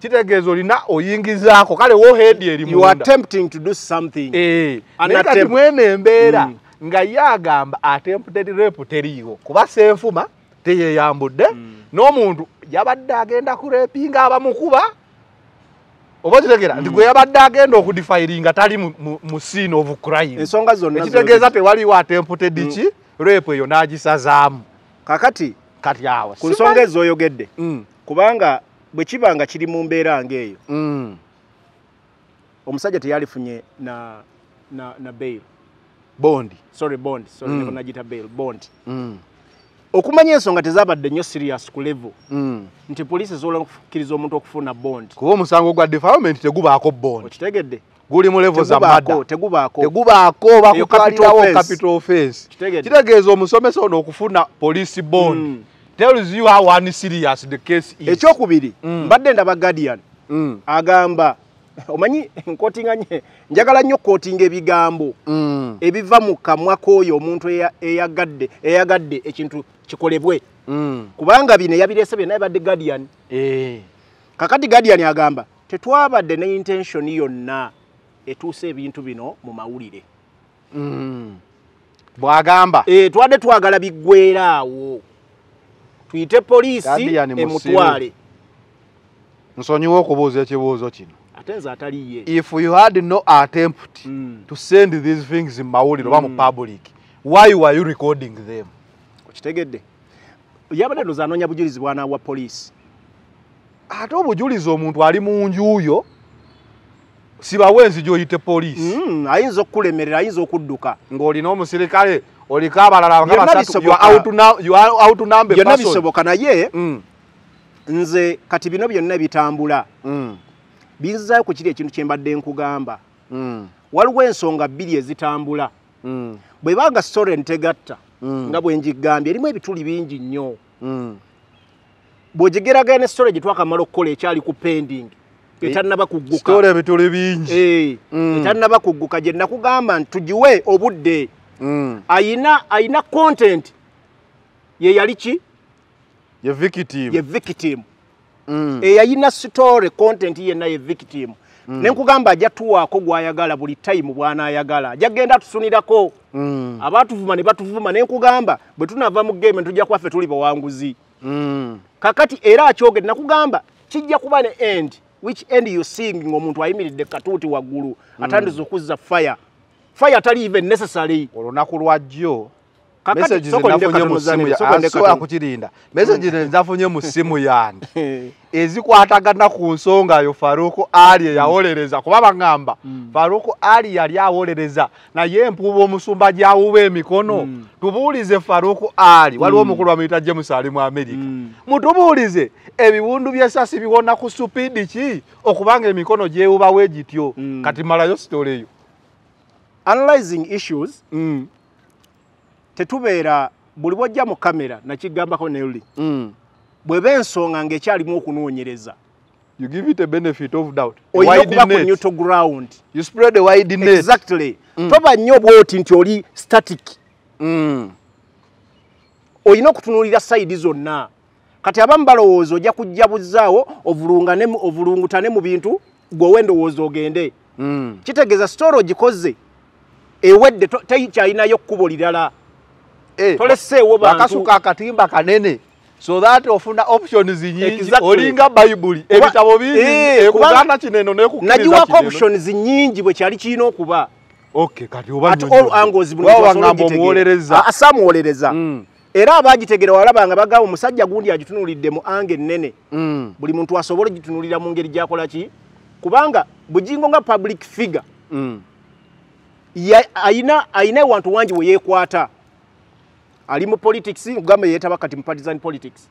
Kitegeeza olina oyingizaako. Kale woheedi eri you are munda. attempting to do something. Eh, mwene embeera nga ye agamba attempted rape teriiwo. Kuba senfuma teyeyambudde. N'omuntu yabadde agenda kurepinga abamukuba? Oba kitegera nti gwe yabadde agenda okudifairinga tali mu- scene of crime. Ensonga zonna ekitegeeza tewaliwo attempted ki? Rape eyo n'agisazaamu. Kakati kati awo ku nsonga ez'oyogedde Mm, kubanga bwe kiba nga kiri mu mbeera ng'eyo mm, omusajja teyalifunye na, na, na bail. Bondi. Sorry bond sorry Mm. mm. nagita bail bond Mm, okumanya ensonga tezabadde nnyo serious ku level. Mm. nti poliisi esobola okukkiriza omuntu okufuna bond. Kuba omusango gwa defilement tegubaako bondi okitegedde. Guli mu levo za madda tegubaako. Tegubaako bakutwalirawo capital offense. kitegeeza. Omusomesa ono okufuna police bond. Mm. tells you how unserious the case is. Ekyokubiri Mm. mbadde ndaba guardian Mm, agamba omanyi nkootinganye njagala nnyo kootinga ebigambo mm, ebiva mu kamwa k'oyo omuntu eya- eyagadde eyagadde ekintu kikolebwe. Mm. kubanga bino eyabireese byonna yabadde guardian. Eh, kakati guardian agamba tetwabadde ne intention yonna etuusa ebintu bino mu mawulire. Mm. bw'agamba. E, twadde twagala biggweeraawo tuyite poliisi emutwale. nsonyiwa okubuuza ekibuuzo kino ate nze ataliye if you had no attempt Mm. to send these things in mawulire oba mu public why were you recording them? Okitegedde. Yabadde ndoza anoonya bujulizi bwanaawa poliisi. Ate obujulizi omuntu ali mu njuyo sibawe ensi gy'oyite poliisi. Mm, ayinza okukulemerera ayinza okudduka. Ng'olina omusirikale oliko abalala Byonna bisoboka. naye Mm, nze kati bino byonna bitambula. Mm, binzizaayo ku kiri ekintu kye mbadde nkugamba. Mm, waliwo ensonga bbiri ezitambula. Mm, bwe banga sore ntegatta Mm. nga bwe ngigambye erimu ebituli bingi nnyo. Bw'ogigeraganya ne sore gye twakamala okukola ekyali ku pending etannaba kugguka. ebituli bingi. Etannaba kugguka. Gye nakugamba nti tugiwe obudde. Ayina ayina content. Ye yali ki? Ye victim. Ye victim eyayina story content yenna ye victim. Nenkugamba ajja tuwaako gwayagala buli time bwanaayagala. Ajja genda tusunirako. Mm, abatuvuma ne batuvuma nenkugamba bwe tunava mu game tujja kwaffe tuli bawanguzi. Mm. kakati era akyogedde nakugamba kijja kuba ne end. Which end you seeing? Ng'omuntu ayimiridde katuuti waggulu atandiza okuzza fire. Fire atali even necessary. Olunaku lwa jjo Kakati, messages soko ndeka enafunye mu katono simu zange, ya- soko ndeka asobola katono. kukirinda messages ezafunye mu simu yange ezikwatagana ku nsonga yo faruku ali eyawolereza kuba baŋŋamba faruku ali yali awolereza. Naye empuuba omusumba gyawuba emikono. Tubuulize faruku ali. Waliwo omukulu bamuyita james ali mu amerika mutubuulize ebiwundu byesasi biwona ku supiidi ki? Okubanga emikono gyewubawo egityo. Mm. kati malayo sitole eyo. Analyzing issues tetubeera buli bwojja mu kamera nakigambako neuli bweba ensonga ng'ekyalimu okunoonyereza. You give it a benefit of doubt. Wide okuba ku neutral ground. You spread a wide net. Exactly. Toba nnyo bwoti nti oli static. Mm. olina okutunuulira sayidi zonna. Kati abamu balowooza ojja kujja buzaawo ovulungutane mu bintu gweowe endowooza ogende. Mm. kitegeeza sitore ogikoze ewedde tekyalinayo kkubo lirala toleseewo bantu. bakasuka akatimba kanene. So that ofuna options nyingi. Exactly. olinga bayibuli ebitabo bingi. Eh, ekuganda kineno nagiwako options nyingi bwe kyali kirina okuba. Okay kati oba at all angles buli Waba muntu asobola wangamba ogitegeera. omuwolereza saamuwolereza Mm. era abagitegera walaba nga bagamba omusajja gundi agitunuulidde mu ange ennene. Mm. buli muntu asobole gitunuulira mu ngeri gyakola ki? Kubanga bugingo nga public figure Mm. ayina ayina ewantu wangi we yeekwata ali mu politics nkugamba yeetaba kati mu partisan politics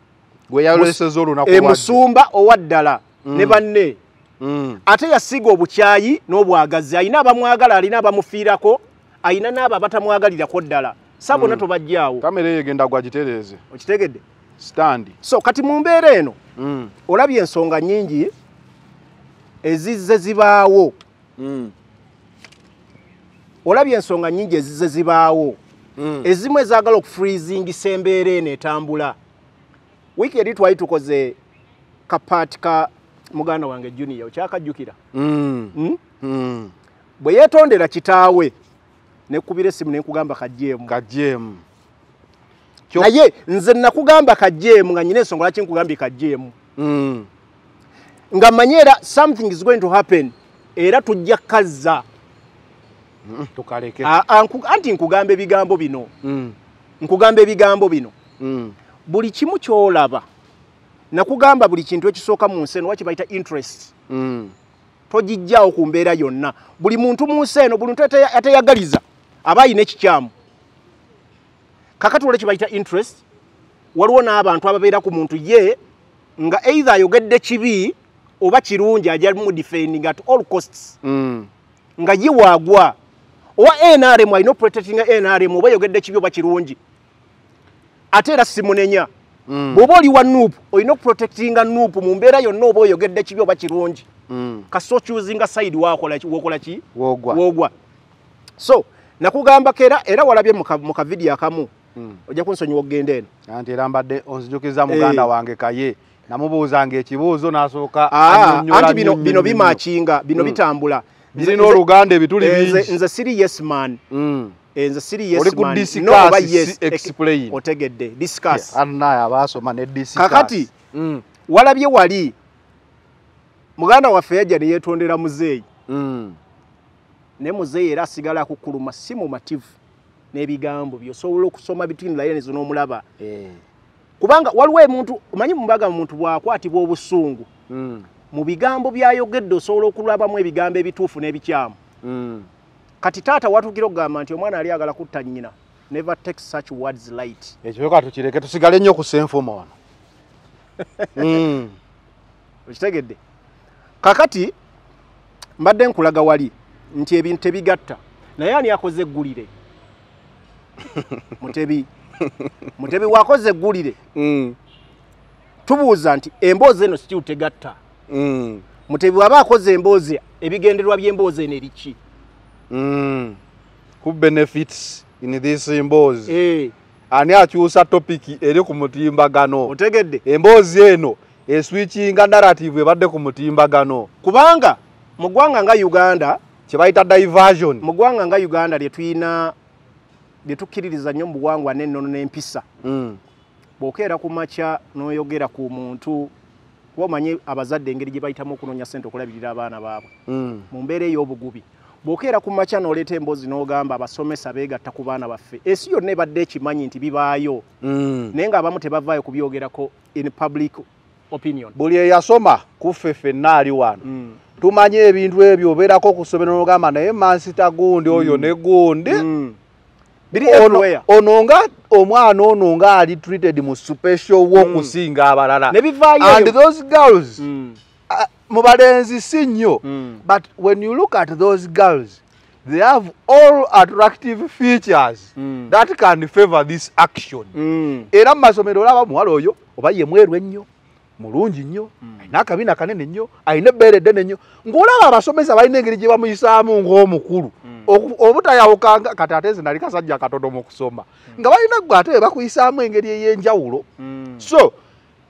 gwe yaleseza olunaku e lwadde. musumba owa ddala ne banne Mm. ate yasiga obukyayi n'obwagazi ayina abamwagala alina abamufiirako ayina n'abo abatamwagalirako ddala sa bonna tobajjaawo kamera eyo egenda gwagitereeze okitegedde standi so kati mu mbeera eno Mm. olabye ensonga nnyingi ezizze zibaawo Mm. olabye ensonga nnyingi ezizze zibaawo Mm. Ezimu ezaagala okufreezingisa embeera eno etambula wiiki eri twali tukoze kapaati ka muganda wange junior okyakajjukira Mm. Mm. bwe yeetondera kitaawe nekubira essimu nenkugamba kajjeemu kajeemu Kyo- naye nze nakugamba kajjeemu nga nyina ensonga lwaki nkugambye kajjeemu Mm. nga manye era something is going to happen era tujja kazza Mm. Tukaleke. Anti nkugamba ebigambo bino. Mm. nkugamba ebigambo bino. Mm. buli kimu kyolaba nakugamba buli kintu ekisooka mu nsi eno wakibaita interest. Mm. togijjaawo ku mbeera yonna. Buli muntu mu nsi eno buli muntu ate- ateyagaliza aba ayina ekikyamu. Kakati wala kibayita interest waliwo n'abantu ababeera ku muntu ye nga either ayogedde kibi oba kirungi ajja mu defending at all costs. Nga ye waagwa owa nrm alina oprotectinga nrm oba yogedde kibi oba kirungi ate era simunenya Mm. bw'oba oli wa nuupu olina okuprotectinga nuupu mu mbeera yonna oba oyogedde kibi oba kirungi Mm. kasita okyuzinga ki- wokola ki woogwa so nakugambako era era walabye mu ka- mu kavidiyo akamu Mm. ojja kunsonyiwa okugenda eno anti era mbadde onzijukiza muganda Eh. wange kaye namubuuzanga ekibuuzo n'asooka Ah, anti bino bimakinga bino Mm. bitambula Nze- birina oluganda ebituli nze- bingi nze siri yes man Mm. Eh, nze siri yes Oli ku man discuss, no oba si yes explain. otegedde discuss annaye abaasoma ne discuss. Kakati. Mm. walabye wali muganda waffe yajja ne yeetondera muzeeyi Mm. naye muzeeyi era asigala akukkuluma si mumativu n'ebigambo byosobola okusoma between lines n'omulaba Eh. kubanga waliwo emuntu omanyi mumbaga muntu bwakwatibwa obusungu. Mu bigambo byayogedde osobola okulabamu ebigambo ebituufu n'ebikyamu. Mm. kati taata watuukira okugamba nti omwana ali agala kutta nnyina. Never take such words light. Ekyo ka tukireke tusigale nnyo ku senfuma wano. Mm. okitegedde. Kakati mbadde nkulaga wali nti ebintu tebigatta. Naye ani akoze eggulire? Mutebi. Mutebi wakoze eggulire? Mm. tubuuza nti emboozi eno sikiru tegatta. Mutebi waba akoze emboozi ebigendererwa by'emboozi eno eriki Mm. ku benefits in this symbols Eh, ani akyusa topiki eri ku mutimbagano? Otegedde. Emboozi eno eswikinga narrative ebadde ku mutimbagano. Kubanga mu ggwanga nga uganda kye bayita diversion. mu ggwanga nga uganda lye tulina lye tukkiririza nnyo mu buwangwa n'ennono n'empisa. Mm. bw'okeera ku makya n'oyogera ku muntu kuba omanye abazadde engeri gye bayitamu okunoonya ssente okulabirira abaana baabwe. Mm. mu mbeera ey'obugubi bw'okeera ku makya n'oleeta emboozi n'ogamba abasomesa beegatta ku baana baffe ensi yonna ebadde ekimanyi nti bibaayo. Mm. naye ng'abamu tebavaayo kubyogerako in public opinion. Buli eyasoma kuffe ffenna ali wano. Mm. tumanye ebintu ebyo obeerako okusomera n'ogamba naye mansita gundi oyo ne gundi. Ono nga omwana ono nga ali treated mu special w'okusinga abalala ne bivaayo and those girls Mm. mu balenzi si nnyo Mm. but when you look at those girls they have all attractive features Mm. that can favor this action Mm. era mu masomero olaba muwala oyo oba ye mweru ennyo mulungi nnyo alina akabina kanene nnyo alina ebbeere ddene nnyo. Ng'olaba abasomesa balina engeri gye bamuyisaamu ng'omukulu Oku- obutayawukanga kati ate nze nali kasajja katono mu kusoma. Nga balina gwe ate bakuyisaamu engeri ey'enjawulo. Mm. so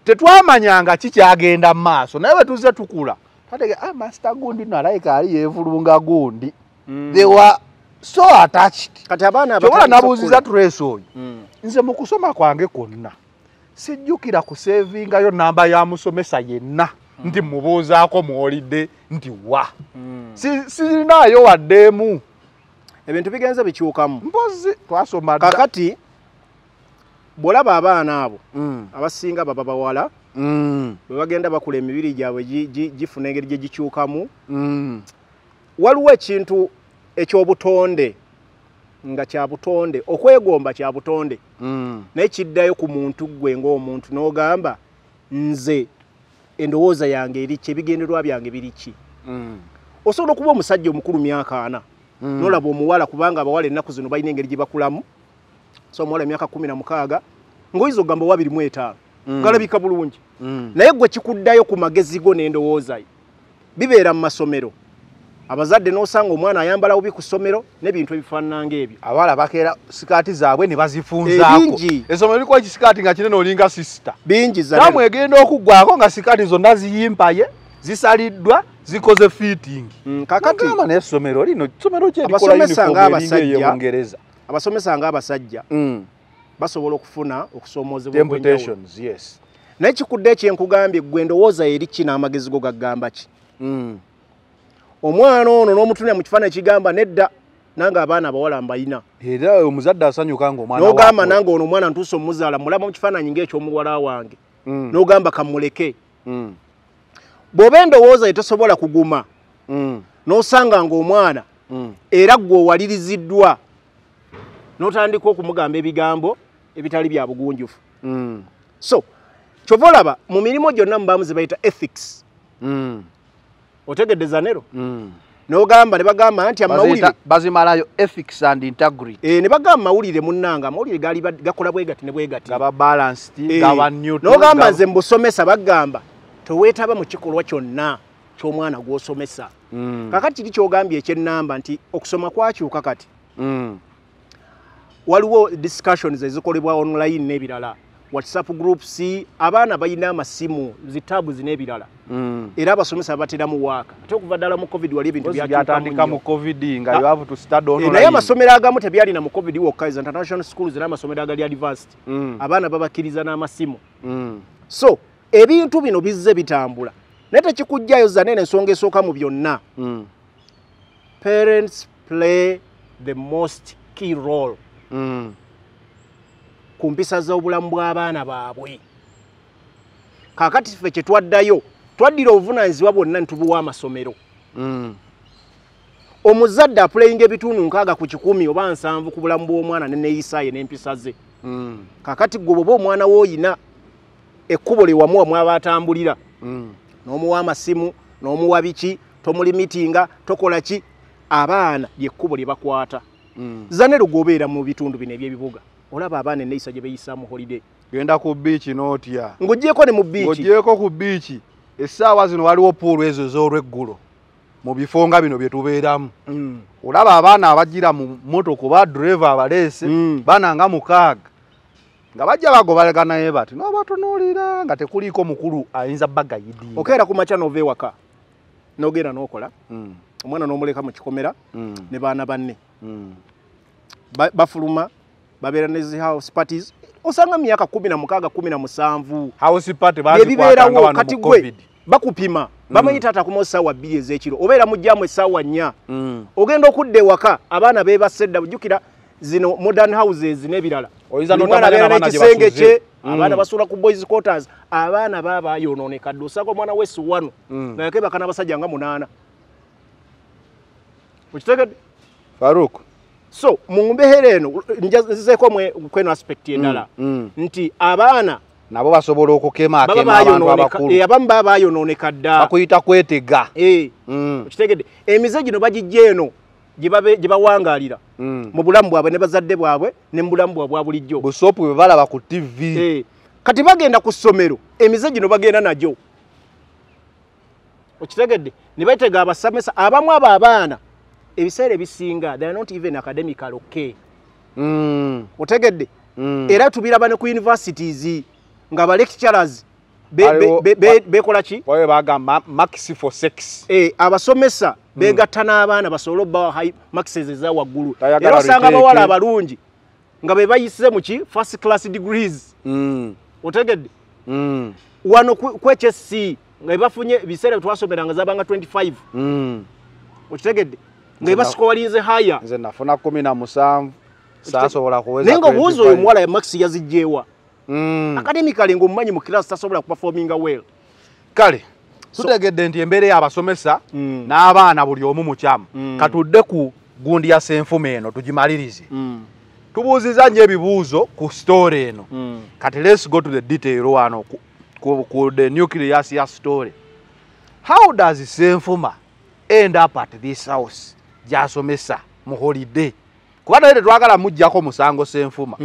tetwamanyanga kikyagenda mu maaso naye bwe tuzze tukula tatege ah, master gundi nalayika ali yevulunga gundi. They were so attached. Kati abaana nabuuziza trace oyo Mm. nze mu kusoma kwange kwonna sijjukira kusevingayo namba ya musomesa yenna. Nti mubuuzaako muwolidde nti wa. Si- sirinaayo waddeemu. Ebintu bigenze bikyukamu. Mpozi twasoma dda. Kakati bw'olaba abaana abo Mm, abasinga baba bawala mm, bwe bagenda bakula emibiri gyabwe gi- gi- gifuna engeri gye gikyukamu mm, waliwo ekintu ekyobutonde nga kya butonde okwegomba kya butonde. Mm, naye kiddayo ku muntu gwe ng'omuntu n'ogamba nze endowooza yange eriki ebigenderwa byange biriki mm, osobola okuba omusajja omukulu myaka ana? Mm. nolaba omuwala kubanga abawala ennaku zino balina engeri gye bakulamu. So omuwala emyaka kumi na mukaaga ng'oyiza okugamba wa biri mu etaano? Galabika bulungi. Naye gwe kikuddayo ku magezi go n'endowooza ye bibeera mu masomero abazadde n'osanga omwana ayambala bubi ku ssomero n'ebintu ebifaanana ng'ebyo abawala bakeera sikaati zaabwe ne bazifunzaako. Essomero likuwa ekisikaati nga kinene olinga sisita bingi tamu egenda okuggwako nga sikaati zonna ziyimpaye zisaliddwa zikoze fiitingi. Mm, kakati Nagamba naye essomero lino ssomero ki erikola Abasomesa ng'abasajja- ng'abasajja basobola okufuna yes. Naye kikudde ekyenkugambye gwe endowooza eri ki n'amagezi go gagamba ki? Mm. Omwana ono n'omutunira mu kifaananyi kigamba nedda nange abaana abawala mbayina era omuzadde asanyuka nga omwana n'ogamba nange ono omwana ntuuse omuzaala mulaba mu kifaananyi ng'ekyomuwala wange Mm. n'ogamba kamuleke Mm. bw'oba endowooza etosobola kuguma Mm. n'osanga ng'omwana era gwe owaliriziddwa n'otandika okumugamba ebigambo ebitali bya bugunjufu so kyova olaba mu mirimu gyonna mubaamu ze bayita ethics. Otegedde zanero Mm. n'ogamba ne bagamba nti amawulire bazimalayo ethics and integrity Eh, ne bagamba mawulire munnanga amawulire gali ba- gakola bwe gati ne bwe gati nga ba balanced Eh, nga ba neutral, n'ogamba nze mbusomesa bagamba toweetaba mu kikolwa kyonna ky'omwana gw'osomesa Mm. kakati kiri kyogambye ekyennamba nti okusoma kwakyuka kati Mm. waliwo discussions ezikolebwa online n'ebirala whatsapp groups abaana balina amasimu zitabuzi n'ebirala Mm. era abasomesa bateramu waaka ate okuva ddala mu covid wali ebintu byatandika mu covid nga Ah. have to study Eh, online. naye amasomero agamu tebyalina mu covid wokka za international schools n'amasomero agali advanced Mm. abaana babakkiriza n'amasimu Mm. so ebintu bino bizze bitambula naye tekikugjayo zanene ensonga esooka mu byonna Mm. parents play the most key role Mm. Ku mpisa z'obulamu bw'abaana baabwe. Kaakati ffe kye twaddayo twaddira obuvunaanyizibwa bwonna nitubuwa amasomero. Mm. omuzadde apulayinga ebitundu nkaaga ku kikumi oba nsanvu ku bulamu bw'omwana neneeyisaaye n'empisa ze. Mm. kaakati gwe bwoba omwana w'oyina ekkubo lye wamuwa mwaba atambulira Mm. n'omuwa amasimu n'omuwa biki tomulimitinga tokola ki? Abaana lyekkubo lye bakwata. Zanero gwobeera mu bitundu bino eby'ebibuga olaba abaana enneeyisa gye beeyisaamu holiday. Genda ku biiki n'otya? Ng'ogyeko ne mu biiki ng'ogyeko ku biiki essaawa zino waliwo puulu ezo ez'olweggulo. Mu bifo nga bino bye tubeeramu. Mm. olaba abaana abagira mu motoka oba dureva abaleese Mm. baana nga mukaaga nga bajja bagobalega naye bati n'obatunuulira nga tekuliiko mukulu ayinza bagayidinga okeera ku makya n'ova ewaka n'ogenda n'okola. Mm, omwana n'omuleka mu kikomera ne baana banne. Ba- bafuluma babeera ne zi house parties osanga myaka kumi na mukaaga kumi na musanvu. House party bazikwatanga ebibeerawo wano kati mu gwe covid. bakupima bamanyi taata akumawo essaawa bbiri ez'ekiro obeera mujjamu essaawa nnya. Mm. ogenda okudda ewaka abaana beebasedda bujjukira zino modern houses n'ebirala. Mwana abeera n'abaana gye n'ekisenge basuze. kye Mm. abaana basuula ku boys quarters abaana baba bayonooneka dde. Osanga omwana wessuwano Mm. nga yakebaka n'abasajja nga munaana. Okitegedde faruk so mu mbeera eno njazeeko kweno aspect endala. Mm, nti abaana nabo basobola okukemaakema abantu abakulu. eh, abamu baba bayonooneka dda. Bakuyita kwetega. Eh, Mm, okitegedde. Emize gino bagijja eno gye bawangaalira mm. mu bulamu bwabwe ne bazadde bwabwe ne mu bulamu bwabwe bwa bulijjo. Busopu bwe balaba ku tv Eh, kati bagenda ku ssomero emize gino bagenda nagyo. Okitegedde ne betega abasomesa abamu abo abaana ebiseera ebisinga they are not even academical okay? Mm, otegedde? Mm. era tubiraba ne ku universities nga ba lecturers bekola ki? bagamba max for sex. Eh, abasomesa begatta n'abaana basobole obbawa high maxes eza waggulu. Era osanga abawala abalungi nga be bayise mu ki? First class degrees. Mm, otegedde? Mm, wano ku HSC nga bebafunye ebiseera bye twasomeranga zabanga 25 mm. okitegedde nga ebasikowalinze haya. nze nafuna kumi na musanvu. Saasobola kuweza naye nga obuuzi oyo 25. omuwala ya max yazijjeewa. Mm. academically ngaomumanyi mu kirasi tasobola kuperforminga well. Kale tutegedde nti embeera y'abasomesa Mm. n'abaana buli omu mukyamu Mm. katudde ku gundi ya senfuma eno tugimalirize. Tubuuziza nnyo ebibuuzo ku story eno. Kati let's go to the detail wano ku the nucleus ya story how does senfuma end up at this house gyasomesa mu holiday. Kuba naye tetwagala muggyako musango senfuma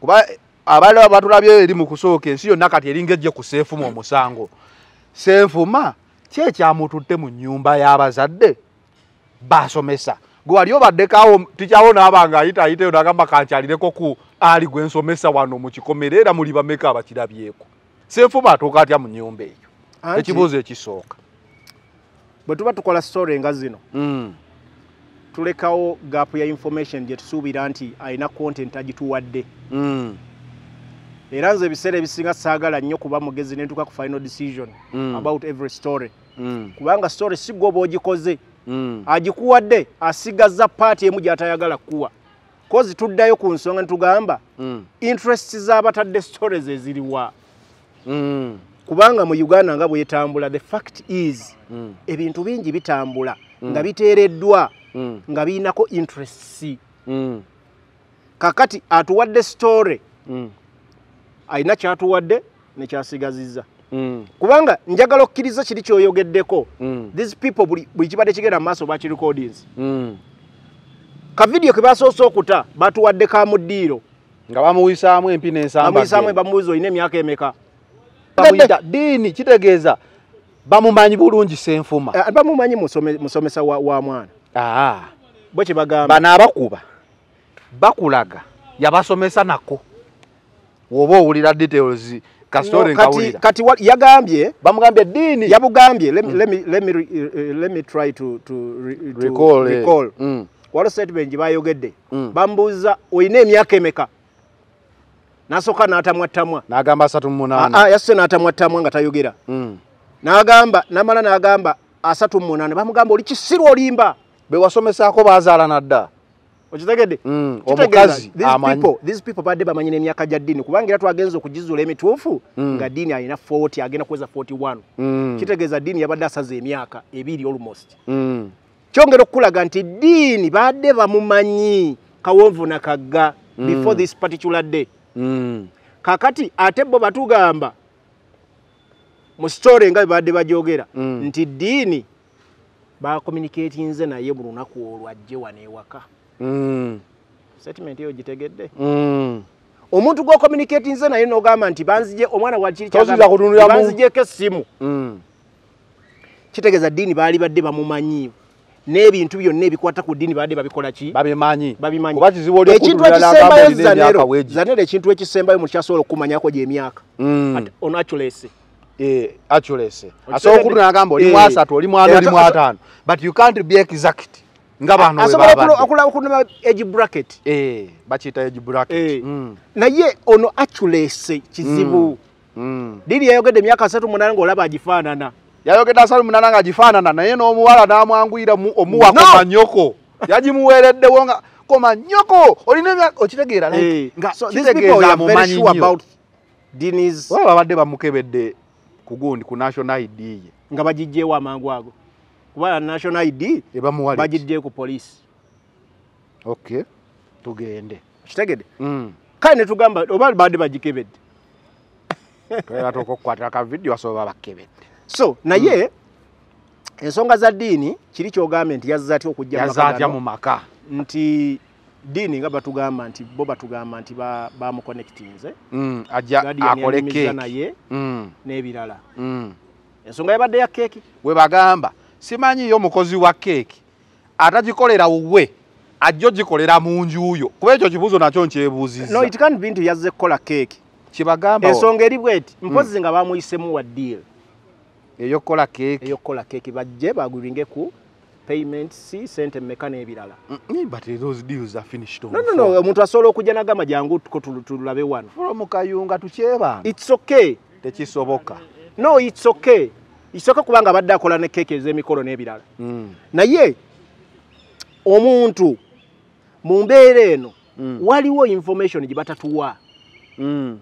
kuba abaali batulabye eri mu kusooka ensi yonna kati eringa ejje ku senfuma omusango. Senfuma ki ekyamututte mu nnyumba y'abazadde? Basomesa. Gwe wali obaddekaawo tikyawo naaba nga ayita ayiteyo nagamba kankyalireko ku ali gwe nsomesa wano mu kikomere era muli bameka abakirabyeko. Senfuma atuuka atya mu nnyumba eyo? Ekibuuzo ekisooka bwe tuba tukola story nga zino Mm, tulekawo gaapu ya information gye tusuubira nti alina content agituwadde. Mm, era nze ebiseera ebisinga saagala nnyo kuba mugezi nentuka ku final decision Mm. about every story. Mm, kubanga story si gwe oba ogikoze. Mm, agikuwadde asigaza paati emu gy'atayagala kuwa kozi tuddayo ku nsonga netugamba mm, interest z'abatadde stories eziriwa. Mm, kubanga mu uganda nga bwetambula the fact is mm, ebintu bingi bitambula nga biteereddwa mm, nga birinako interests. Mm, kakati atuwadde story mm, alina kyatuwadde nekyasigazizza mm, kubanga njagala okukkiriza kiri kyoyogeddeko. Mm, these people buli kibadde kigenda mu maaso bakirecordings mm. ka vidiyo ke basoose okuta batuwadde ka mu ddiiro nga bamuwisaamu empi n'ensamba bamuyisaamu bamubuuza olina emyaka emeka bamuyita diini kitegeeza. Bamumanyi bulungi senfuma. Eh, bamumanyi musome- musomesa wa, wa mwana. Bwe kye bagamba. Bano abakuba bakulaga yabasomesa nako. Woba owulira details kati, yagambye bamugambye diini yabugambye. Let me, let me, let me, re- let me try to, to, re- to Recall, eh. recall. Mm. waliwo statement gye bayogedde. Mm. bamubuuza olina emyaka emeka nasooka n'atamwattamwa n'agamba asatu mu munaana. Ah, ah, yasse n'atamwattamwa nga tayogera. Mm. n'agamba namala n'agamba asatu mu munaana bamugamba oli kisirwa olimba. Be wasomesaako bazaala nadda. Okitegedde? Mm, omukazi these amanyi. people- these people badde bamanyi n'emyaka gya ddiini. Kubanga era twagenza okugizuula emituufu nga ddiini alina 40 agenda kuweza 41 Mm. kitegeeza ddiini yabadde asaza emyaka ebiri almost. Mm. kyongera okukulaga nti ddiini badde bamumanyi kawonvu nakagga before this particular day. Mm. Kakati ate bo batugamba mu story nga bebadde bagyogera Mm. nti ddiini bakomuniketinze naye mu lunaku olwo ajje wano ewaka Mm. statement eyo gitegedde Mm. omuntu gwokomuniketinze naye nogamba nti banzije omwana wakiri Toziza kutunulira mu- banzijeko essimu Mm. kitegeeza ddiini baali badde bamumanyi n'ebintu byonna ebikwata ku ddiini baadde babikola ki babimanyi ekintu ekisembayo zanero zanero ekintu ekisembayo mukyasobola okumanyako gyemyaka Mm. Eh, accuracy Okitegedde? asobola okutunula agamba oli mu Eh. asatu oli mwana oli mu aso- ataano but you can't be exact nga bano asobola babadde. okulaba age bracket Eh, bakiyita age bracket Eh. Mm. naye ono accuracy kizibu Mm. diri yayogedde emyaka asatu munana ngaolaba agifaanana yayogedde asatu munana nga gifaanana naye n'omuwala n'amwanguyira mu- omuwa No. komanyoko. Yagimuweereddewo nga komanyoko olina emyaka okitegeera oba babadde bamukebedde ku gundi ku national id ye. Nga bagijjeewo amangu ago. Kuba national id bagiddye ku poliisi. Okay tugende. Kitegedde Mm. kale netugamba oba badde bagikebedde? Twebatuuka okukwatira ka vidiyo basobola bakebedde so naye ensonga za ddiini kiri kyogambye nti yazza atya okujja mu maka? Nti ddiini nga batugamba nti bo batugamba nti ba- bamuconnectinze Mm, ajja Guardian akole yannyumiza keeki naye Mm, n'ebirala. Mm. ensonga yabadde ya keeki? We bagamba simanyiyo omukozi wa keeki atagikolera wuwe ajja ogikolera mu njuyo kuba ekyo kibuuzo nakyo nkyebuuzizza. No it can't be nti yazze kukola keeki. Kibagamba ensonga eri bweti mpozi nga bamuyisemu wa deal eyokukola keeki eyokukola keeki bajje bagulinge ku payment si sente mmeka n'ebirala? Mm, but those deals are finished on no no phone. no omuntu asobola okujja nagamba jangu tulabe wano. From kayunga tukyebanga its okay. Tekisoboka. No its okay. Its okay kubanga abadde akola ne keeki ez'emikolo n'ebirala. Mm. naye omuntu mu mbeera eno Mm. waliwo information gye batatuwa. Mm.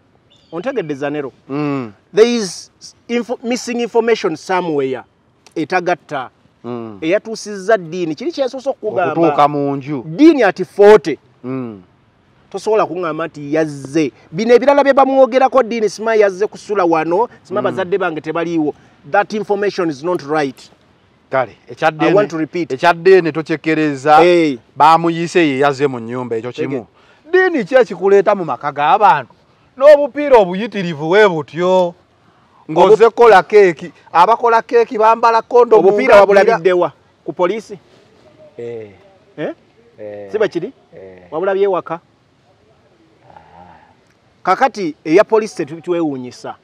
ontegedde zanero. Mm. There is info, missing information somewhere. Etagatta. Mm. eyatuusizza ddiini. Kiri kyensobola okutuuka okukugamba? Mu nju. Ddiini ati 40 Mm. tosobola kuŋŋamba nti yazze. Bino ebirala bye bamwogerako ddiini sima yazze kusula wano sima bazadde bange tebaliiwo. That information is not right. Kale I want to repeat. ekyaddeene tokyekereza. Hey. bamuyise yeyaze mu nnyumba ekyo kimu. Ddiini ki ekikuleeta mu maka g'abantu n'obupiira obuyitirivu bwe butyo. Ng'oze kola keeki. Abakola keeki bambala kondo obupiira wabulabiddewa ku poliisi? Eh, eh? eh, si bwe kiri? Eh. wabulabye ewaka kakati eya poliisi tetwewuunyisa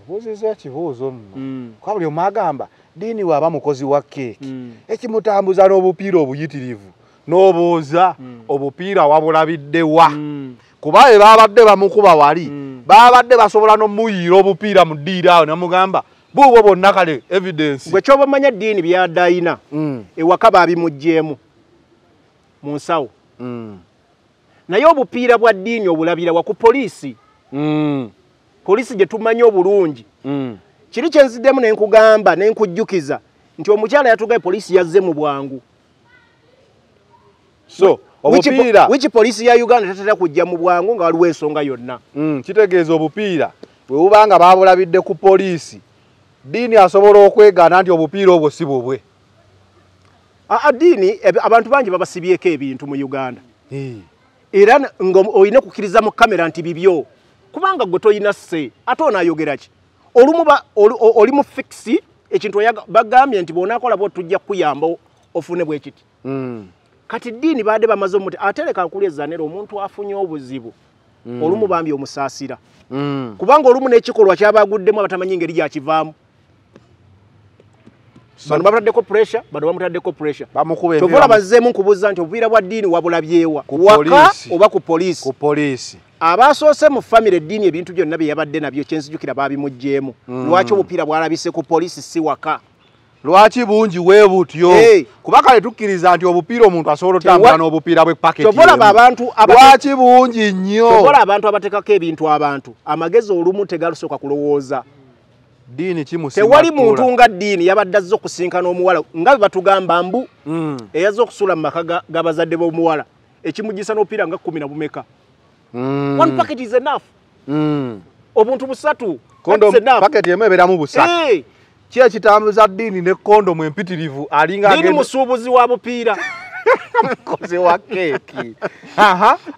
obuuziza ekibuuzo nno. Mm. kwa buli omu agamba diini waaba mukozi wa keeki. Mm. ekimutambuza n'obupiira obuyitirivu. N'obuuza obupiira wabulabiddewa. Kuba bwe babadde bamukuba wali Mm. babadde basobola n'omuyiira obupiira mu ddiiri awo nemugamba buubwo bwonna kale evidence. Gwe kyoba omanya ddiini byadde ayina Mm, ewaka baabimugjeemu mu nsawo. Mm, naye obupiira bwa ddiini obulabirawa ku poliisi? Mm, poliisi gye tumanyi obulungi. Mm. kiri kyenziddemu ne nkugamba ne nkujjukiza nti omukyala yatugaye poliisi yazze mu bwangu. So po- obupiira. Wiki poliisi ya uganda tetera kujja mu bwangu nga waliwo ensonga yonna. Mm, kitegeeza obupiira. Bwe buba nga babulabidde ku poliisi diini asobola okwegaana nti obupiira obwo si bubwe. Eb- abantu bangi babasibyeko ebintu mu uganda. Eh, era nga olina okukkiriza mu kamera nti bibyo. Kubanga gwe toyina sse ate onaayogera ki? Oli- mu fikisi ekintu bagambye nti bwonaakola bwo tujja kukuyamba ofune bwe kiti. Mm, kati ddiini baadde bamaze omuti ate leka nkulyezanera omuntu afunye obuzibu olumu bambi omusaasira. Mm. kubanga olumu n'ekikolwa kyabaguddemu abatamanyi ngeri gyakivaamu. Bano bamutaddeko pressure bano bamutaddeko pressure. Embeera olabazzeemu nkubuuza nti obupiira bwa ddiini wabulabyewa waka oba ku poliisi? Ku poliisi. Abasoose mu famire eddiini ebintu byonna bye yabadde nabyo kyenzijukira babimugjeemu lwaki obupiira bwalabise ku poliisi si waka lwaki bungi bwe butyo kuba kale tukkiriza nti obupiira omuntu asobola otambula n'obupiira bwe lwaki bungi nnyo? Obola abantu abateekako ebintu abantu. Amagezi olumu tegalusooka kulowooza. Diini kimusinga tewali ttula. muntu nga ddiini yabadde azze okusinkana omuwala nga bwe batugamba mbu Mm, eyazze okusula mu maka ga- g'abazadde b'omuwala ekimugisa n'obupiira nga kumi na bumeka? Mm, one packet is enough. Mm. obuntu busatu paketi emu ebeeramu busatu ki ekitambuza ddiini ne kondomu empitirivu alinga musuubuzi wa bupiira mukozi wa keeki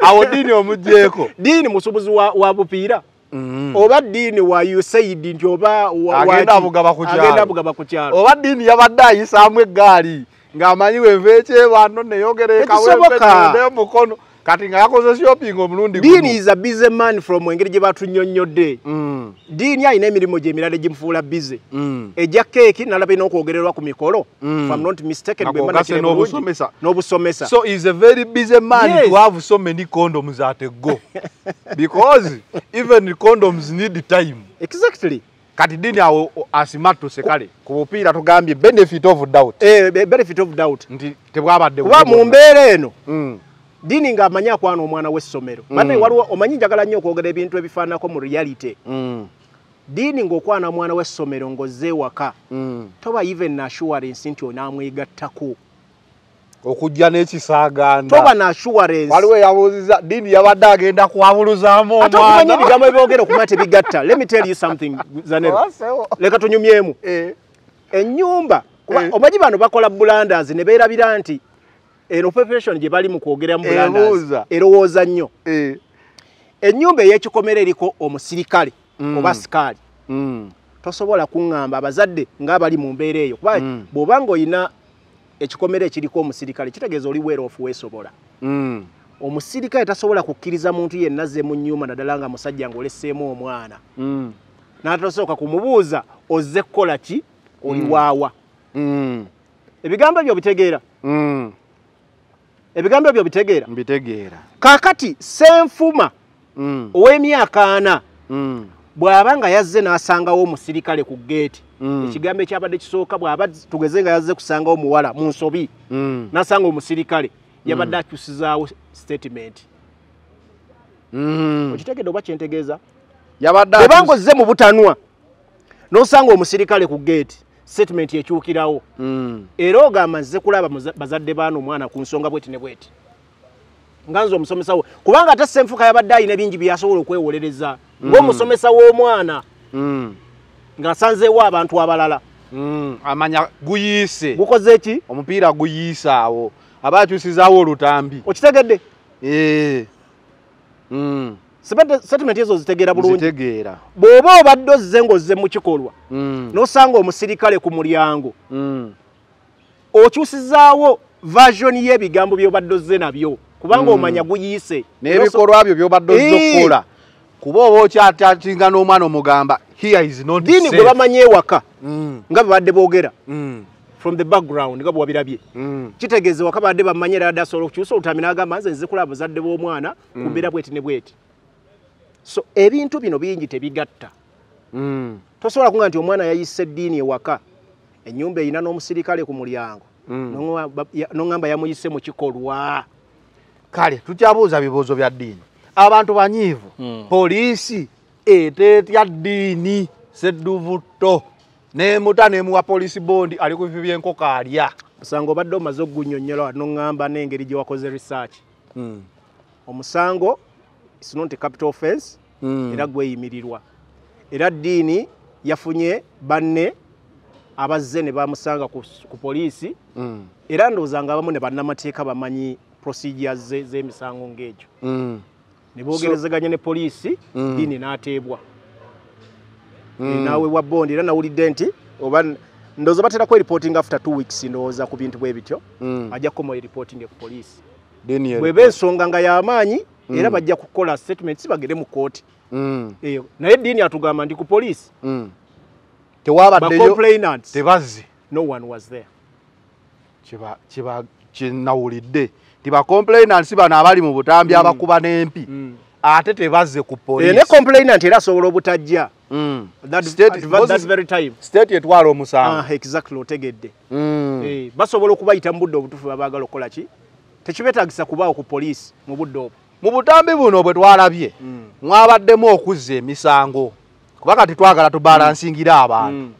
awo ddiini omugjeeko ddiini musuubuzi wa, bupiira Mm. oba ddiini wa usaid nti oba Agenda abugaba ku kyalo. oba ddiini yabadde ayisaamu eggaali ng'amanyi wenva ekyebano neyogera Tekisoboka. Kati nga yakoze shopping omulundi gumu. is a busy man from engeri gye batunnyonnyodde Mm, ddiini alina emirimu gye emirala egimufuula bize mm. ejja keeki nalaba ina okwogererwa ku mikolo. Mm. n'obusomesa. so is a very busy man. Yes. to have so many condoms at a go. Because even condoms need time. Exactly. Kati ddiini awo asimatuse kale ku bupiira tugambye benefit of doubt. Eh, be- benefit of doubt. Nti tebwabadde kuba bubi mu mbeera eno. Mm, ddiini ng'amanyi akwana omwana w'essomero. Banne waliwo omanyi njagala nnyo okwogera ebintu ebifaananako mu reality. Mm, ddiini ng'okwana omwana w'essomero ng'ozze ewaka mm. toba even na assurance nti onaamwegattako okujja n'ekisaaganda. Toba na assurance waliwo eyabuuziza ddiini yabadde agenda kwabuluzaamu ate okumanya ebigambo ebyogera okumanya tebigatta? Let me tell you something zanero. Leka tunyumyemu Eh, ennyumba Eh. omanyi bano bakola bulanders ne beerabira nti eno preparation gye bali mu kwogeramu bulanders Ebuuza. erowooza nnyo eh, ennyumba ey'ekikomera eriko omusirikale Mm. oba sikaali mm, tosobola kuŋŋamba abazadde ng'abali mu mbeera eyo kuba Mm. bw'oba ng'olina ekikomera ekiriko omusirikale kitegeeza oli weeroofu weesobola mm. omusirikale tasobola kukkiriza muntu yenna azze mu nnyumba naddala nga musajja ng'olesseemu omwana Mm. n'atasooka kumubuuza ozze kukola ki oli Mm. waawa Mm. ebigambo ebyo bitegeera Mm. Ebigambo ebyo bitegeera mbitegeera kaakati senfuma Mm. ow'emyaka ana Mm. bw'aba nga yazze n'asangawo omusirikale ku geeti Mm. ekigambo ekyabadde kisooka bw'aba tugeze nga yazze kusangawo muwala mu nsobi Mm. n'asanga omusirikale yabadde akyusizaawo statement Mm. okitegedde oba kyentegeeza akyusa- ozze mu butanwa n'osanga omusirikale ku geeti statement ekyukirawo. Mm. era ogamba nze kulaba bazadde baana omwana ku nsonga bweti ne bweti. Nga nze omusomesawo kubanga ate senfuka yabadde alina bingi byasobola okwewolereza ng'omusomesa w'omwana Mm. ng'asanzeewo abantu abalala. Amanya guyiise. Gukoze ki? Omupiira guyiise awo. Aba akyusizaawo olutambi. Okitegedde statement ezo zitegeera bulungi. Bw'oba obadde ozze ng'ozze mu kikolwa Mm. n'osanga omusirikale ku mulyango Mm. okyusizaawo version y'ebigambo by'obadde ozze nabyo kubanga Mm. omanya guyiise. N'ebikolwa byo byobadde ozza Eh. okukola. Kuba oba okyatatinga n'omwana omugamba here is not diini gwe bamanyi ewaka nga bwe badde boogera. From the background nga bwe wabirabye. Mm. kitegeeza waka badde bamanyi era adde asobola okukyusa olutambi n'agamba nze nze kulaba bazadde b'omwana ku mbeera bweti ne bweti so ebintu bino bingi tebigatta. Mm. tosobola kunga nti omwana yayise eddiini ewaka ennyumba erina n'omusirikale ku mulyango Mm. Ya- n'oŋŋamba yamuyise mu kikolwa. Kale tukyabuuza bibuuzo bya ddiini. Abantu banyiivu Mm. poliisi eteetya ddiini sedduvutto nemuta nemuwa poliisi bondi ali ku bifi byenkoko alya. Musango obadde omaze ogunnyonnyola noŋŋamba n'engeri gye wakoze research. Omusango is not a capital offense. Era gweyimirirwa. Era ddiini yafunye banne abazze ne bamusanga ku, poliisi. Mm. era ndowooza nga abamu ne bannamateeka bamanyi procedures ze- z'emisango ng'egyo. Mm. ne boogerezeganya ne poliisi ddiini n'ateebwa. Mm. naweebwa bondi era nawulidde nti oba ndowooza batera kweripooting after two weeks ndowooza ku bintu bwe bityo. Ajja kukomawo eripooting ku poliisi. Bweba ensonga nga y'amaanyi era Mm. bajja kukola statement si bagere mu kooti Mm. eyo naye eddiini atugamba nti ku poliisi Mm. tewabaddeyo bacomplainants. tebazze no one was there. Kiba- kyenawulidde ti bacomplainants bano abali mu butambi abakuba n'empi ate tebazze ku Eh, ne poliisi. complainant era asobola obutajja. Mm. State- etwala omusango. Ah, exactly otegedde. Mm. Eh, basobola okubayita mu budde obutuufu babaagala okukola ki? Tekibetagisa kubaawo ku poliisi mu budde obwo mu butambi buno bwe twalabye mwabaddemu okuzza emisango kuba kati twagala tubalansingire abantu.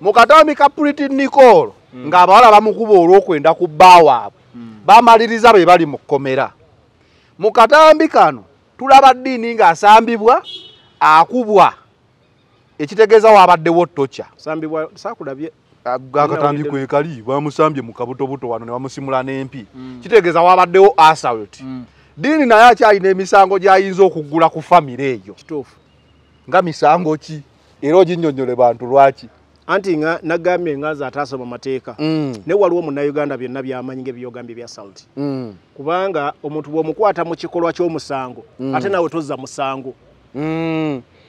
Mu katambi ka Pretty Nicole ng'abawala bamukuba olw'okwenda ku bbaawaabwe bamaliriza be bali mu kkomera. Mu katambi kano tulaba ddiini ng'asambibwa akubwa. Ekitegeeza waabaddewo saakulabye. Akatambi kwe kali bamusambye mu kabutobuto wano ne bamusimula n'empi. Kitegeeza waabaddewo assault ddiini naye akyalina emisango gy'ayinza okuggula ku famire eyo. Kituufu. Nga misango ki? Era oginnyonnyole bantu lwaki? Anti nga nagambye nga ze ataasoma mateeka ne waliwo munnayuganda byonna byamanyi ngaebyogambye bya salt. Kubanga omuntu bw'omukwata mu kikolwa ky'omusango ate nawe tozza musango.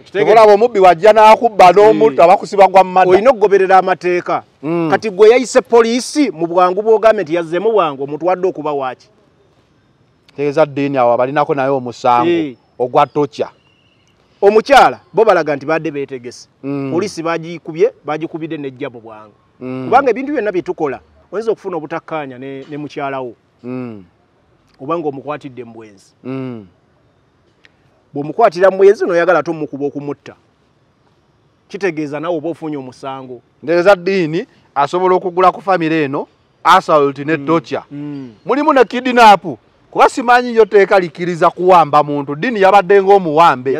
Okitegeera? olaba omubbi wajja n'akubba n'omutta bakusiba gwa mmadda. Olina okugoberera amateeka. Mm. kati gwe yayise poliisi mu bwangu bw'ogambe nti yazzeemu bwangu omuntu wadde okuba waaki tegeeza ddiini awo balinako naye omusango ogwa tocha omukyala bo balaga nti badde beetegese. Mm. poliisi bagikubye bagikubidde nejja mu bwangu. Mm. kubanga ebintu byonna bye tukola oyinza okufuna obutakkaanya ne, ne mukyalawo Mm. oba ng'omukwatidde mu bwenzi Mm. bw'omukwatira mu bwenzi n'oyagala ate omukuba okumutta. Kitegeeza nawe oba ofunye omusango. Ntegeeza ddiini asobola okugula ku famire eno assault ne tocha mulimu ne kidnap kuba simanyi yo teeka likiriza kuwamba muntu. Ddiini yabadde ng'omuwambe.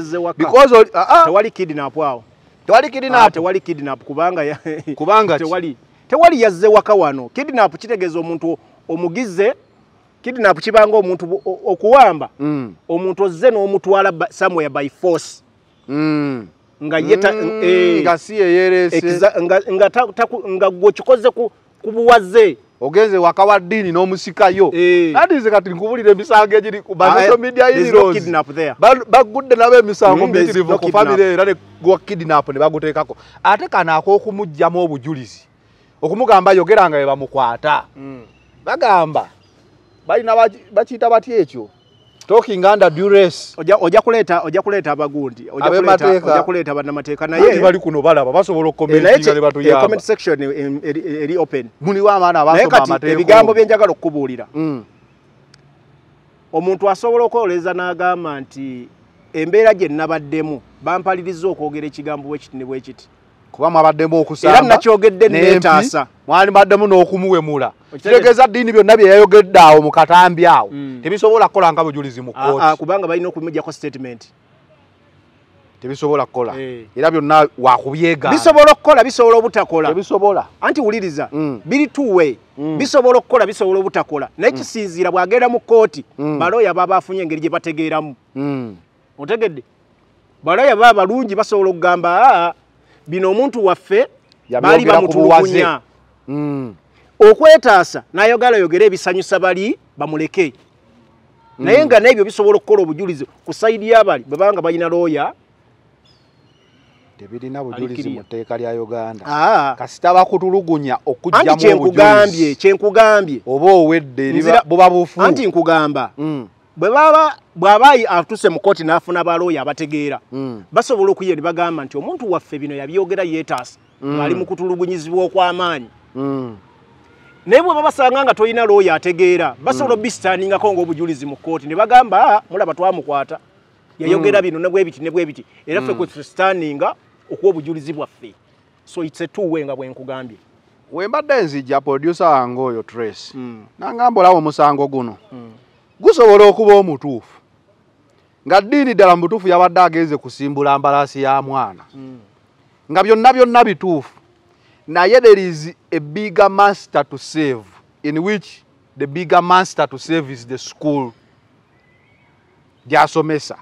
Ah, ah, tewali kidnap awo. Tewali Ah, kidnap tewali kidnap kubanga Kubanga tewali. Tewali yazze waka wano. Kidnap kitegeeza omuntu omugize kidnap kibanga omuntu okuwamba. Mm. omuntu ozze n'omutwala somewhere by force. Mm. nga Mm, eh, nga si nga- nga ta- taku- nga gwe kikoze ku buwaze ogenze waka wa ddiini n'omusikayo Eh. atize kati nkubulira emisango egiri ku Ah, social media heroes. bagudde nabo emisango Mm, mitirivu ku kidnap. famire era ne gwa kidnap ne baguteekako ate kano ak'okumugjamu obujulizi okumugamba yogera nga bwe bamukwata bagamba balina baki- bakiyita batya ekyo talking under duress Ojja- ojja kuleeta ojja kuleeta abagundi ojja Ab'emateeka. kuleeta- ojja kuleeta bannamateeka naye naye bali kuno balaba basobola eh, naye okukomentinga ne ki- eh, batuyamba comment section em- eri open muliwo abaana naye abasoma kati amateeka ebigambo omwo. bye njagala okukubuulira Mm. omuntu asobola okwoleza n'agamba nti embeera gye nabaddemu bampaliriza okwogera ekigambo bwe kiti ne bwe kiti kuba mwabaddemu okusamba Era nakyogedde neetaasa. mwalibaddemu n'okumuwemula Okitegeeza- kitegeeza ddiini byonna bye yayogedde awo mu katambi awo Mm. tebisobola kukola nga bujulizi mu kooti kubanga balina okumujjako statement. Tebisobola kukola. Eh. era byonna wakubyegaana bisobola okukola bisobola obutakola. Tebisobola. Anti wuliriza Mm. biri two way. Mm. bisobola okukola bisobola obutakola. Naye kisinziira bw'agenda mu kooti balooya baba afunye engeri gye bategeeramu. Otegedde? Balooya baba balungi basobola okugamba bino omuntu waffe baali bamutulugunya. Okwetaasa n'ayogala yogera ebisanyusa bali bamuleke naye nga n'ebyo bisobola okukola obujulizi ku sayidi y'abali bwebanga balina looya tebirina bujulizi mu tteeka lya uganda kasita bakutulugunya okugjamu kyenkugambye kyenkugambye oba owedde buba bufu anti nkugamba Mm. bwe baba bw'aba atuse mu kooti n'afuna balooya abategeera Mm. basobola okuye ne bagamba nti omuntu waffe bino yabyogera yeetaasa Mm. ng'ali mu kutulugunyizibwa okw'amaanyi. Naye bwe babasanga nga tolina looya ategeera basobola obisitaaningako ng'obujulizi mu kooti ne bagamba "Ah, mulaba twamukwata. Yayogera bino ne bwe biti ne bwe biti. Era ffe kwe tusitaaninga okuwa obujulizi bwaffe. So it's a two way nga bwe nkugambye. We mbadde nzijja producer wange oyo trace nangamba olaba omusango guno? Gusobola okuba omutuufu? Nga ddiini ddala mu butuufu yabadde agenze kusimbula mbalaasi ya mwana. Nga byonna byonna bituufu. Naye there is a bigger master to save in which the bigger master to save is the school. Gy'asomesa.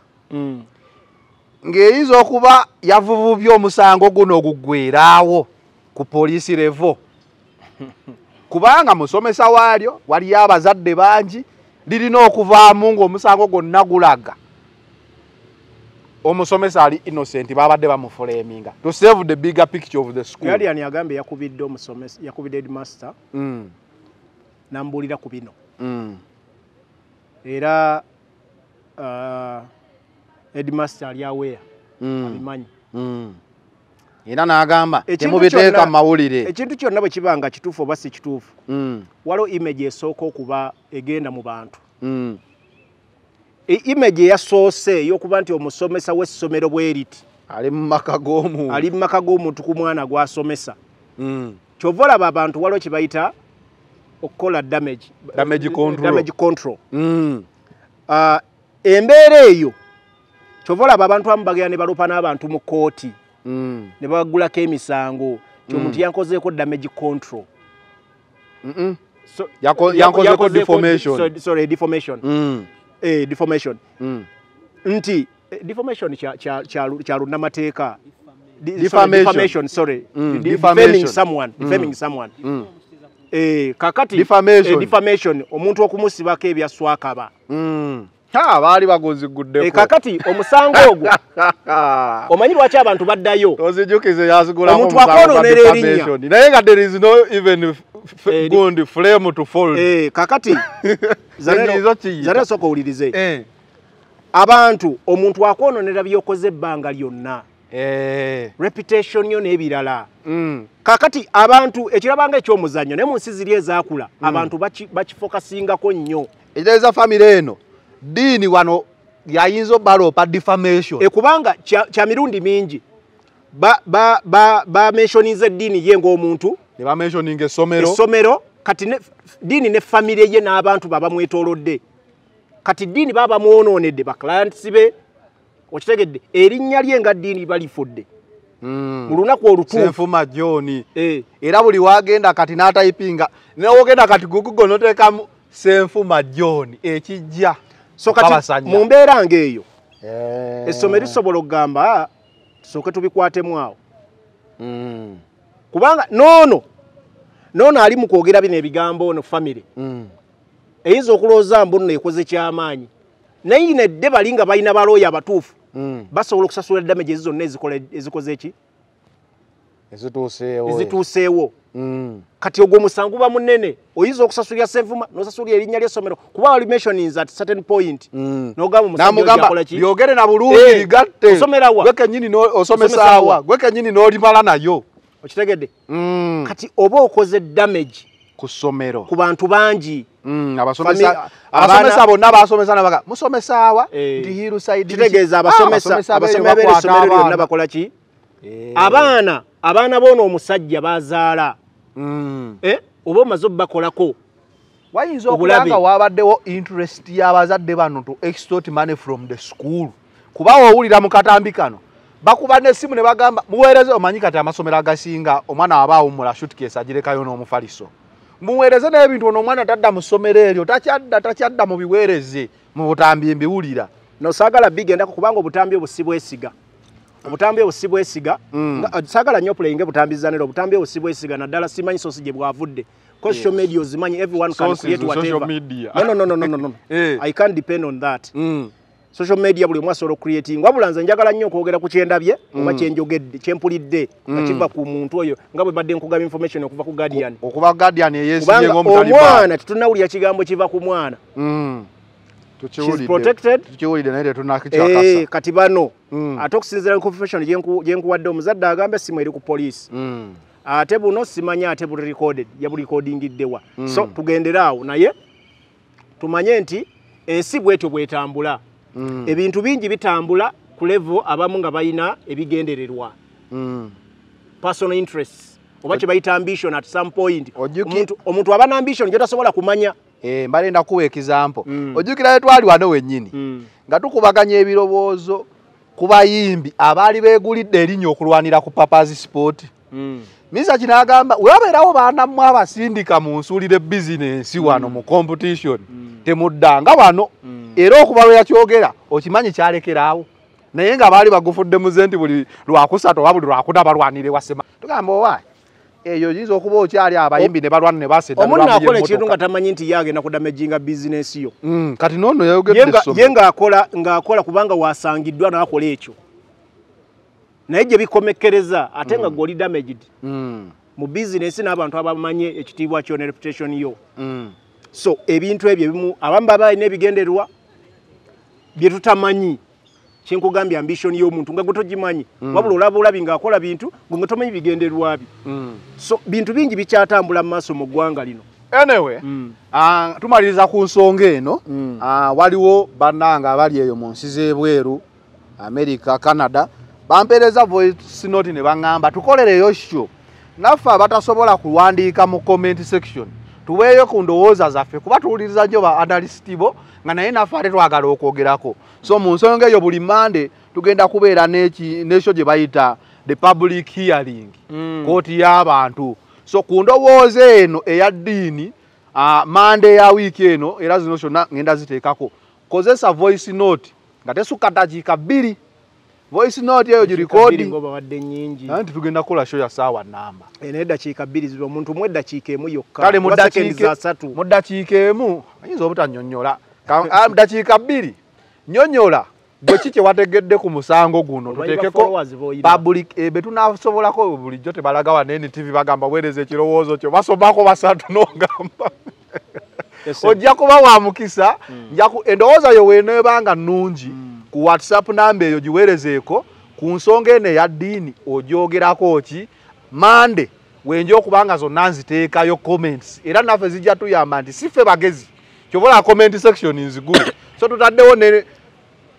Ng'eyinza okuba yavuvubya omusango guno oguggweraawo ku poliisi revo kubanga musomesa waalyo waliyo abazadde bangi lirina okuvaamu ng'omusango gwonna gulaga omusomesa ali innocent babadde bamufuleminga to save the bigger picture of the school. Yaliani agambye yakubidde omusomesa yakubidde headmaster? Mm, n'ambuulira ku bino. Mm, era uh, headmaster ali aweya mm, abimanyi. Mm. era n'agamba temubiteeka kyonna- mu mawulire ekintu kyonna bwe kiba nga kituufu oba si kituufu Mm, waliwo image esooka okuba egenda mu bantu. Mm, image eyasoose ey'okuba nti omusomesa w'essomero bwe riti ali mu maka g'omuntu. Ali mu maka g'omuntu ku mwana gw'asomesa. Mm, kyova olaba abantu waliwo kye bayita okukola damage. Damage control. damage control. mm, Ah, embeera eyo kyova olaba abantu abamu bagenda ne balupa n'abantu mu kooti mm, ne bagulako emisango. Ti omuntu yankozeeko damage control. Yankozeeko yakozeeko- Mm, eh, defamation mm. nti eh, defamation kya- lunnamateeka Defamation. sorry Mm, defaming someone defaming someone Mm. eh kakati Defamation. eh, defamation omuntu okumusibako ebyaswakaba Mm. Ha, baali bagoziguddeko eh, kakati omusango ogwo omanyi lwaki abantu baddayo ozijukize yazigulamu Omuntu akwonoonera erinnya. naye nga there is no even gundi flame to fold eh, kakati zane soka owulirize Eh, abantu omuntu akwononera byokoze ebbanga lyonna. Eh, reputation yo n'ebirala. Mm, kakati abantu ekirabanga ekyomuzannyo naye mu nsi ziri ezaakula abantu baki- bakifokasingako nnyo. Ekitegeeza famire eno. Diini wano yayinza obaloopa defamation. E, kubanga kya kya mirundi mingi bamenshoniza eddiini ye ng'omuntu ne bamentioninga essomero essomero kati ne- diini ne famire ye n'abantu babamwetoolodde kati diini baba bamwonoonedde baclients be okitegedde erinnya lye nga diini balifudde. Mm. mu lunaku olutuufu. Senfuma john Eh, era buli wagenda kati n'atayipinga newogenda kati gugugo noteekamu senfuma john ekijja. So kati mu mbeera ng'eyo Eh. essomero lisobola okugamba "Ah, tusooke tubikwatemu awo. Mm. Kubanga noono noono ali mu kwogera bino ebigambo ono famire Mm. eyinza okulowooza mbu nno ekoze kyamaanyi. Naye inedde bali nga balina balooya abatuufu Mm. basobola okusasula damage ezi zonna ezikoze ki ezituuseewo. Mm. kati ogwo omusango guba munene oyinza okusasulira senvuma nosasulira erinnya ly'essomero kuba wali mentionings at certain point. Nogamba omusajja oyo namugamba akola ki? Byogere na bulungi Eh, wa? gwe kenyini no- Osomesa osomesaawa wa? gwe kenyini n'olimala nayo okitegedde? Mm. kati oba okoze damage ku ssomero. ku bantu bangi. Mm, abasomesa bonna basomesa nabaga musomesaawa Eh, kitegeeza abasomesa abasomesa b'eri essomero lyonna bakola ki? Abaana abaana boona omusajja bazaala. Eh, oba omaze obbakolako wayinza obulabe. okuba nga wabaddewo interest y'abazadde bano to extort money from the school. Kuba woowulira mu katambi kano bakuba n'essimu ne bagamba muweereze omanyi kati amasomero agasinga omwana waba awummula shutkesi agirekayo n'omufaliso muweereze n'ebintu ono omwana tadda mu ssomero eryo takyadda takyadda mu biweereze mu butambi mbiwulira no saagala bigendako kubanga obutambi obwo si bwesiga obutambi obwo si bwesiga Mm. Nga- saagala nnyo pulayinga butambiza nero obutambi obwo si bwesiga naddala simanyi sosi gye bwavudde ko social media ozimanyi everyone can create whatever media. no, no, no, no, no, no. Eh. i can't depend on that Mm. Social media buli omu asobola okucreating wabula nze njagala nnyo okwogera ku kyendabye oba Mm. kyenjogedde kyempulidde nga Mm. kiva ku muntu oyo nga bwe badde nkugaba information okuva ku guardian okuba guardian eyeesibye kubanga ng'omutaliba omwana tetunawulira kigambo kiva ku mwana Mm. Tukiwulidde naye Eh, tetunakikyakasa kati bano Mm. ate okusinziira ku information gyenku- gyenkuwadde omuzadde agamba essimu eri ku poliisi Mm. ate buno simanyi ate buli recorded yabulikodingiddewa Mm. so tugendere awo naye tumanye nti ensi bwetyo bwetambula Mm. Ebintu bingi bitambula ku level abamu nga balina ebigendererwa. Mm. personal interests. Oba kye bayita ambition at some point. Omuntu, aba na ambition gyotasobola kumanya. Eh, mbalenda kuwa ekizampo. Mm. ojjukira twali wano wennyini. Nga tukubaganya ebirowoozo ku bayimbi abaali beegulidde erinnya okulwanira ku papazi sport misa kino agamba webabeerawo baanammwe abasindika mu nsuulire bizinensi wano mu competition. Temuddanga wano. Era okuba lwe yakyogera okimanyi kyalekeraawo naye nga baali bagufudde muze nti buli lwakusatu oba buli lwakuna balwanire wasema tugamba owaayi eyo oyinza okuba okyali abayimbi ne balwana ne baseda omuntu naakola ekintu nga tamanyi nti ye agenda kudamaginga bizinensi yo. Mm, kati noono Ye yayogedde nga- essomero. ye ng'akola ng'akola kubanga wasangiddwa n'akola ekyo naye gye bikomekkereza ate nga gwoli damaged Mm, mu bizinensi n'abantu abamanye ekitiibwa kyo ne reputation yo. Mm. so ebintu ebyo ebimu abamu baba balina ebigendererwa bye tutamanyi. Kyenkugambye ambition y'omuntu nga gwe togimanyi. Wabula olaba olabi ng'akola bintu gwe nga tomanyi bigendererwa bye Mm. so bintu bingi bikyatambula mu maaso mu ggwanga lino. Anyway ah, tumaliriza ku nsonga eno. Mm. ah, waliwo bannanga abali eyo mu nsi z'ebweru america canada bampeereza voice note ne baŋŋamba tukolereyo sho naffe abatasobola kuwandiika mu comment section tuweeyo ku ndowooza zaffe kuba tuwuliriza nnyo ba analyst bo nga naye naffe ate twagala okwogerako. So mu nsonga eyo buli mande tugenda kubeera n'ekyo gye bayita the public hearing kooti y'abantu. So ku ndowooza eno eya ddiini mande ya wiiki eno era zino zonna ngenda ziteekako. Kozesa voice note nga tesukka dakiika bbiri voice note eyo girikoodi ngobabadde nyingi nti tugenda kukola show ya saawa namba. Naye eddakiika bbiri ziba omuntu mu eddakiika emu yokka. Kale mu seconds dakiika asatu mu dakiika emu ayinza obutanyonnyola Ka- ah, dakiika bbiri nyonnyola gwe ki kyewategedde ku musango guno? Omanyi ba tuteekeko followers b'oyina. public eh, be tunasobolako bulijjo tebalaga wano NTV bagamba weereza ekirowoozo kyo. Basomako basatu n'ogamba. Yes, ojja kuba wa mukisa. Nja ku- endowooza yo weneebanga nnungi ku whatsapp namba eyo giweerezeeko ku nsonga eno eya ddiini ogyogerako ki? Mande wenja okuba nga zonna nziteekayo comments. Era naffe zijja tuyamba nti si ffe bagezi. Kyobola comment section nzigule so tutaddewo ne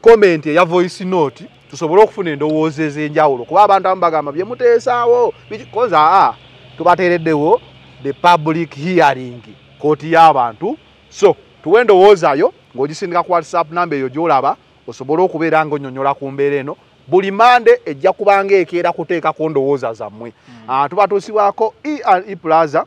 comment eya voice note tusobole okufuna endowooza ez'enjawulo. Kuba abantu abamu bagamba bye muteesaawo. Biki- koza aa tubateereddewo the public hearing kooti y'abantu. So tuwe endowoozayo ng'ogisindika ku whatsapp namba eyo gy'olaba osobole okubeera ng'onyonyola ku mbeera eno buli mande ejja kubanga ekeera kuteekako ndowooza zammwe. Ah, tubatuusibwako e plaza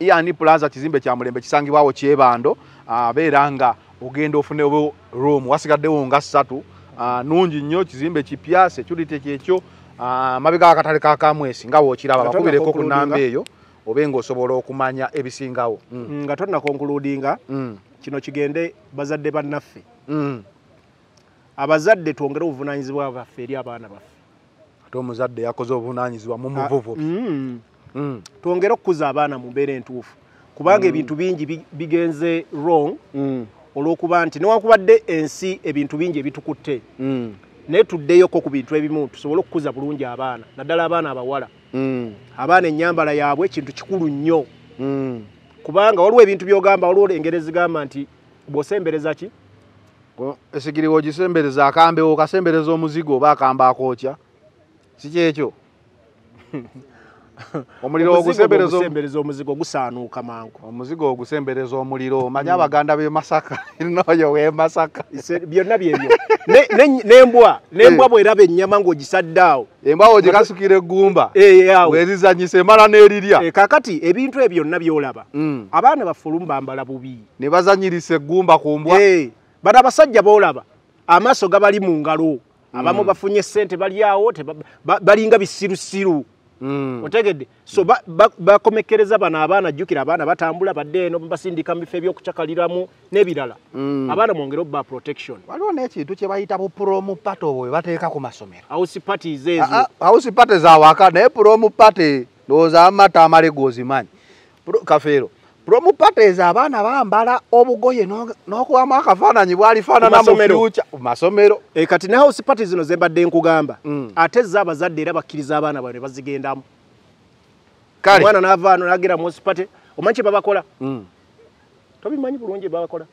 iani plaza kizimbe kya mulembe kisangibwawo kyebando abeera nga ogenda ofunewo room wasigaddewo nga ssatu. Ah, nungi nnyo kizimbe kipya security kyekyo Ah, mabega akatale ka kamwesi nga wookiraba bakubireko ku namba eyo obe ng'osobola okumanya ebisingawo. Mm, nga tonnakonkuludinga mm, kino kigende bazadde bannaffe. Abazadde twongere obuvunanyizibwa baffe eri abaana baffe. Ate omuzadde yakoze obuvunaanyizibwa mu muvuvubi Mm. Mm, twongere okukuza abaana mu mbeera entuufu. Kubanga ebintu bingi bi- bigenze wrong mm, olw'okuba nti newankubadde ensi ebintu bingi ebitukutte mm, naye tuddeyoko ku bintu ebimu tusobole okukuza bulungi abaana naddala abaana abawala. Mm, abaana ennyambala yaabwe kintu kikulu nnyo. Mm. kubanga waliwo ebintu byogamba waliwo engeri zigamba nti bw'osembereza ki esigiri wogisembereza akambewo okasembereza omuzigo oba akamba akokya si kyekyo? Omuliro ogusembereza omuzigo gusaanuuka mangu omuzigo ogusembereza omuliro omanyi abaganda b'e masaka noyo w'e masaka. Byonna byebyo. Ne- ne- n'embwa n'embwa bw'eraba ennyama ng'ogisadde awo. Embaawo gye kasukira eggumba Eh, awo. wezizanyisa emala n'erirya. Eh, kaakati ebintu ebyo byonna byolaba. Mm. abaana baffe olumu bambala bubi. Ne bazanyirisa eggumba ku mbwa. Eh, bano abasajja boolaba amaaso gabali mu ngalo. Abamu bafunye sente bali awo teba- ba- balinga bisirusiru. Mm. otegedde. So ba- ba- bakomekereza bano abaana jjukira abaana batambula badde eno basindika mu bifo ebyokucakaliramu n'ebirala. Mm. abaana mwongere obba protection. Waliwo n'ekintu kye bayita bupromu pate obwo bwe bateeka ku masomero. House parties ezo. hausi pate zawaka naye promu pate ndowooza amata amale gozimanyi. Kafeero promu pate ezo abaana bambala obugoye n'okubamu akafaananyi bwalifaanana mu fyuca mu masomero. E, kati ne house parties zino zembadde nkugamba. Mm. ate ze abazadde era bakkiriza abaana bawe ne bazigendamu. Omwana n'avaano n'agera mu house party omanyi kye babakola? Mm. tobimanyi bulungi babakola?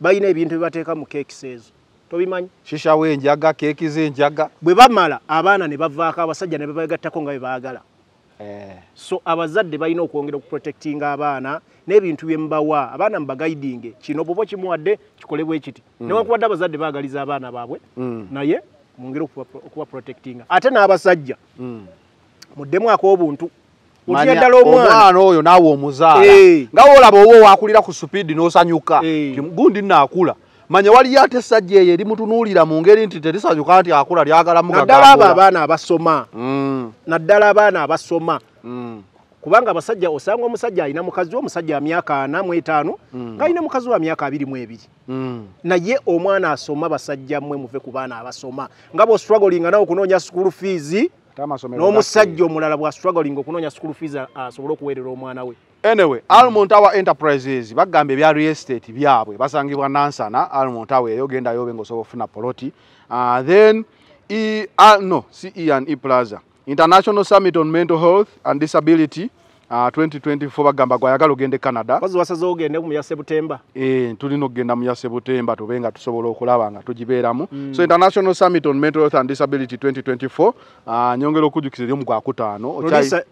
Balina ebintu byebateeka mu keekisi ezo. Tobimanyi? Shisha w'enjaga keeki z'enjaga bwe bamala abaana ne bavaako abasajja ne babegattako nga bwe baagala. Eh, so abazadde balina okwongera okuprotectinga abaana n'ebintu bye mubawa abaana mubaguidinge kino bwoba kimuwadde kikolebwe kiti. Newankubadde abazadde baagaliza abaana baabwe Mm. naye mwongere okuba- okubaprotectinga ate n'abasajja. Mm. muddemu ak'obuntu Manya, otya ddala omwana? oyo naawe omuzaala. Eh. nga woolaba oba owakulira ku supiidi n'osanyuka Eh. Ti gundi naakula manya waliyo ate essajja eyo erimutunuulira mu ngeri nti terisanyuka nti akula lyagala naddala abo abaana abasoma Mm, naddala abaana abasoma mm, kubanga abasajja osanga omusajja alina mukazi omusajja wa myaka ana mu etaano ng'alina mukazi wa myaka abiri mu ebiri. Mm. naye omwana asoma basajja mmwe muve ku baana abasoma. Nga bw'ostrugglinga nawe okunoonya school fees n'omusajja omulala bw'astruggling okunoonya school fees a- asobole okuweerera omwana we anyway almond tower enterprises bagamba ebya real estate byabwe basangibwa nansana almond tower eyo genda yobe ngaosobola ofuna poloti. Uh, then e, uh, no ce and e plaza. International summit on mental health and disability uh, 2024 bagamba gwayagala ogende canada. Kazi wasazeho ogende mu ya sebutemba Eh, tulina okugenda mu ya sebutemba tube nga tusobola okulaba nga tugibeeramu. So international summit on mental health and disability 2024 uh, nyongera okujjukiza eri omu gwakutaano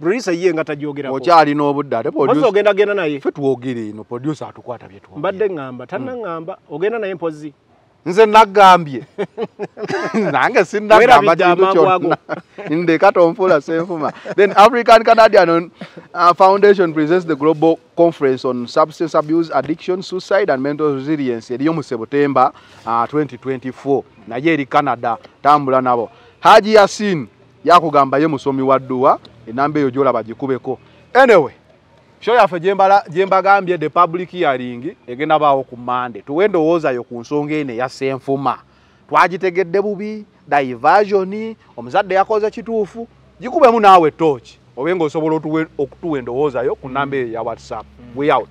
producer ye nga tagyogerako okyalina obudde ate ogenda genda naye? Ffe twogere eno producer atukwata bye twogera. mbadde ŋŋamba tannaŋŋamba ogenda naye mpozi nze nagambye nange sinagamba kintu kyonna. Ndeka tonfula senfuma. Then african canadian uh, foundation presents the global conference on substance abuse addiction suicide and mental resilience eriyo mu sebutemba uh, 2024 naye eri canada tambula nabo. Haji yasin yakugamba ye musomi wa dduwa enamba eyo gyolaba gikubeko. Anyway sho yaffe gyembala- gyembagambye the public hearing egenda baawo ku mande tuwe endowoozayo ku nsonga eno eya senfuma twagitegedde bubi diversion omuzadde yakoze kituufu gikubemu naawe tooki obe ng'osobola otuwe- okutuwa endowoozayo ku namba ya whatsapp. We out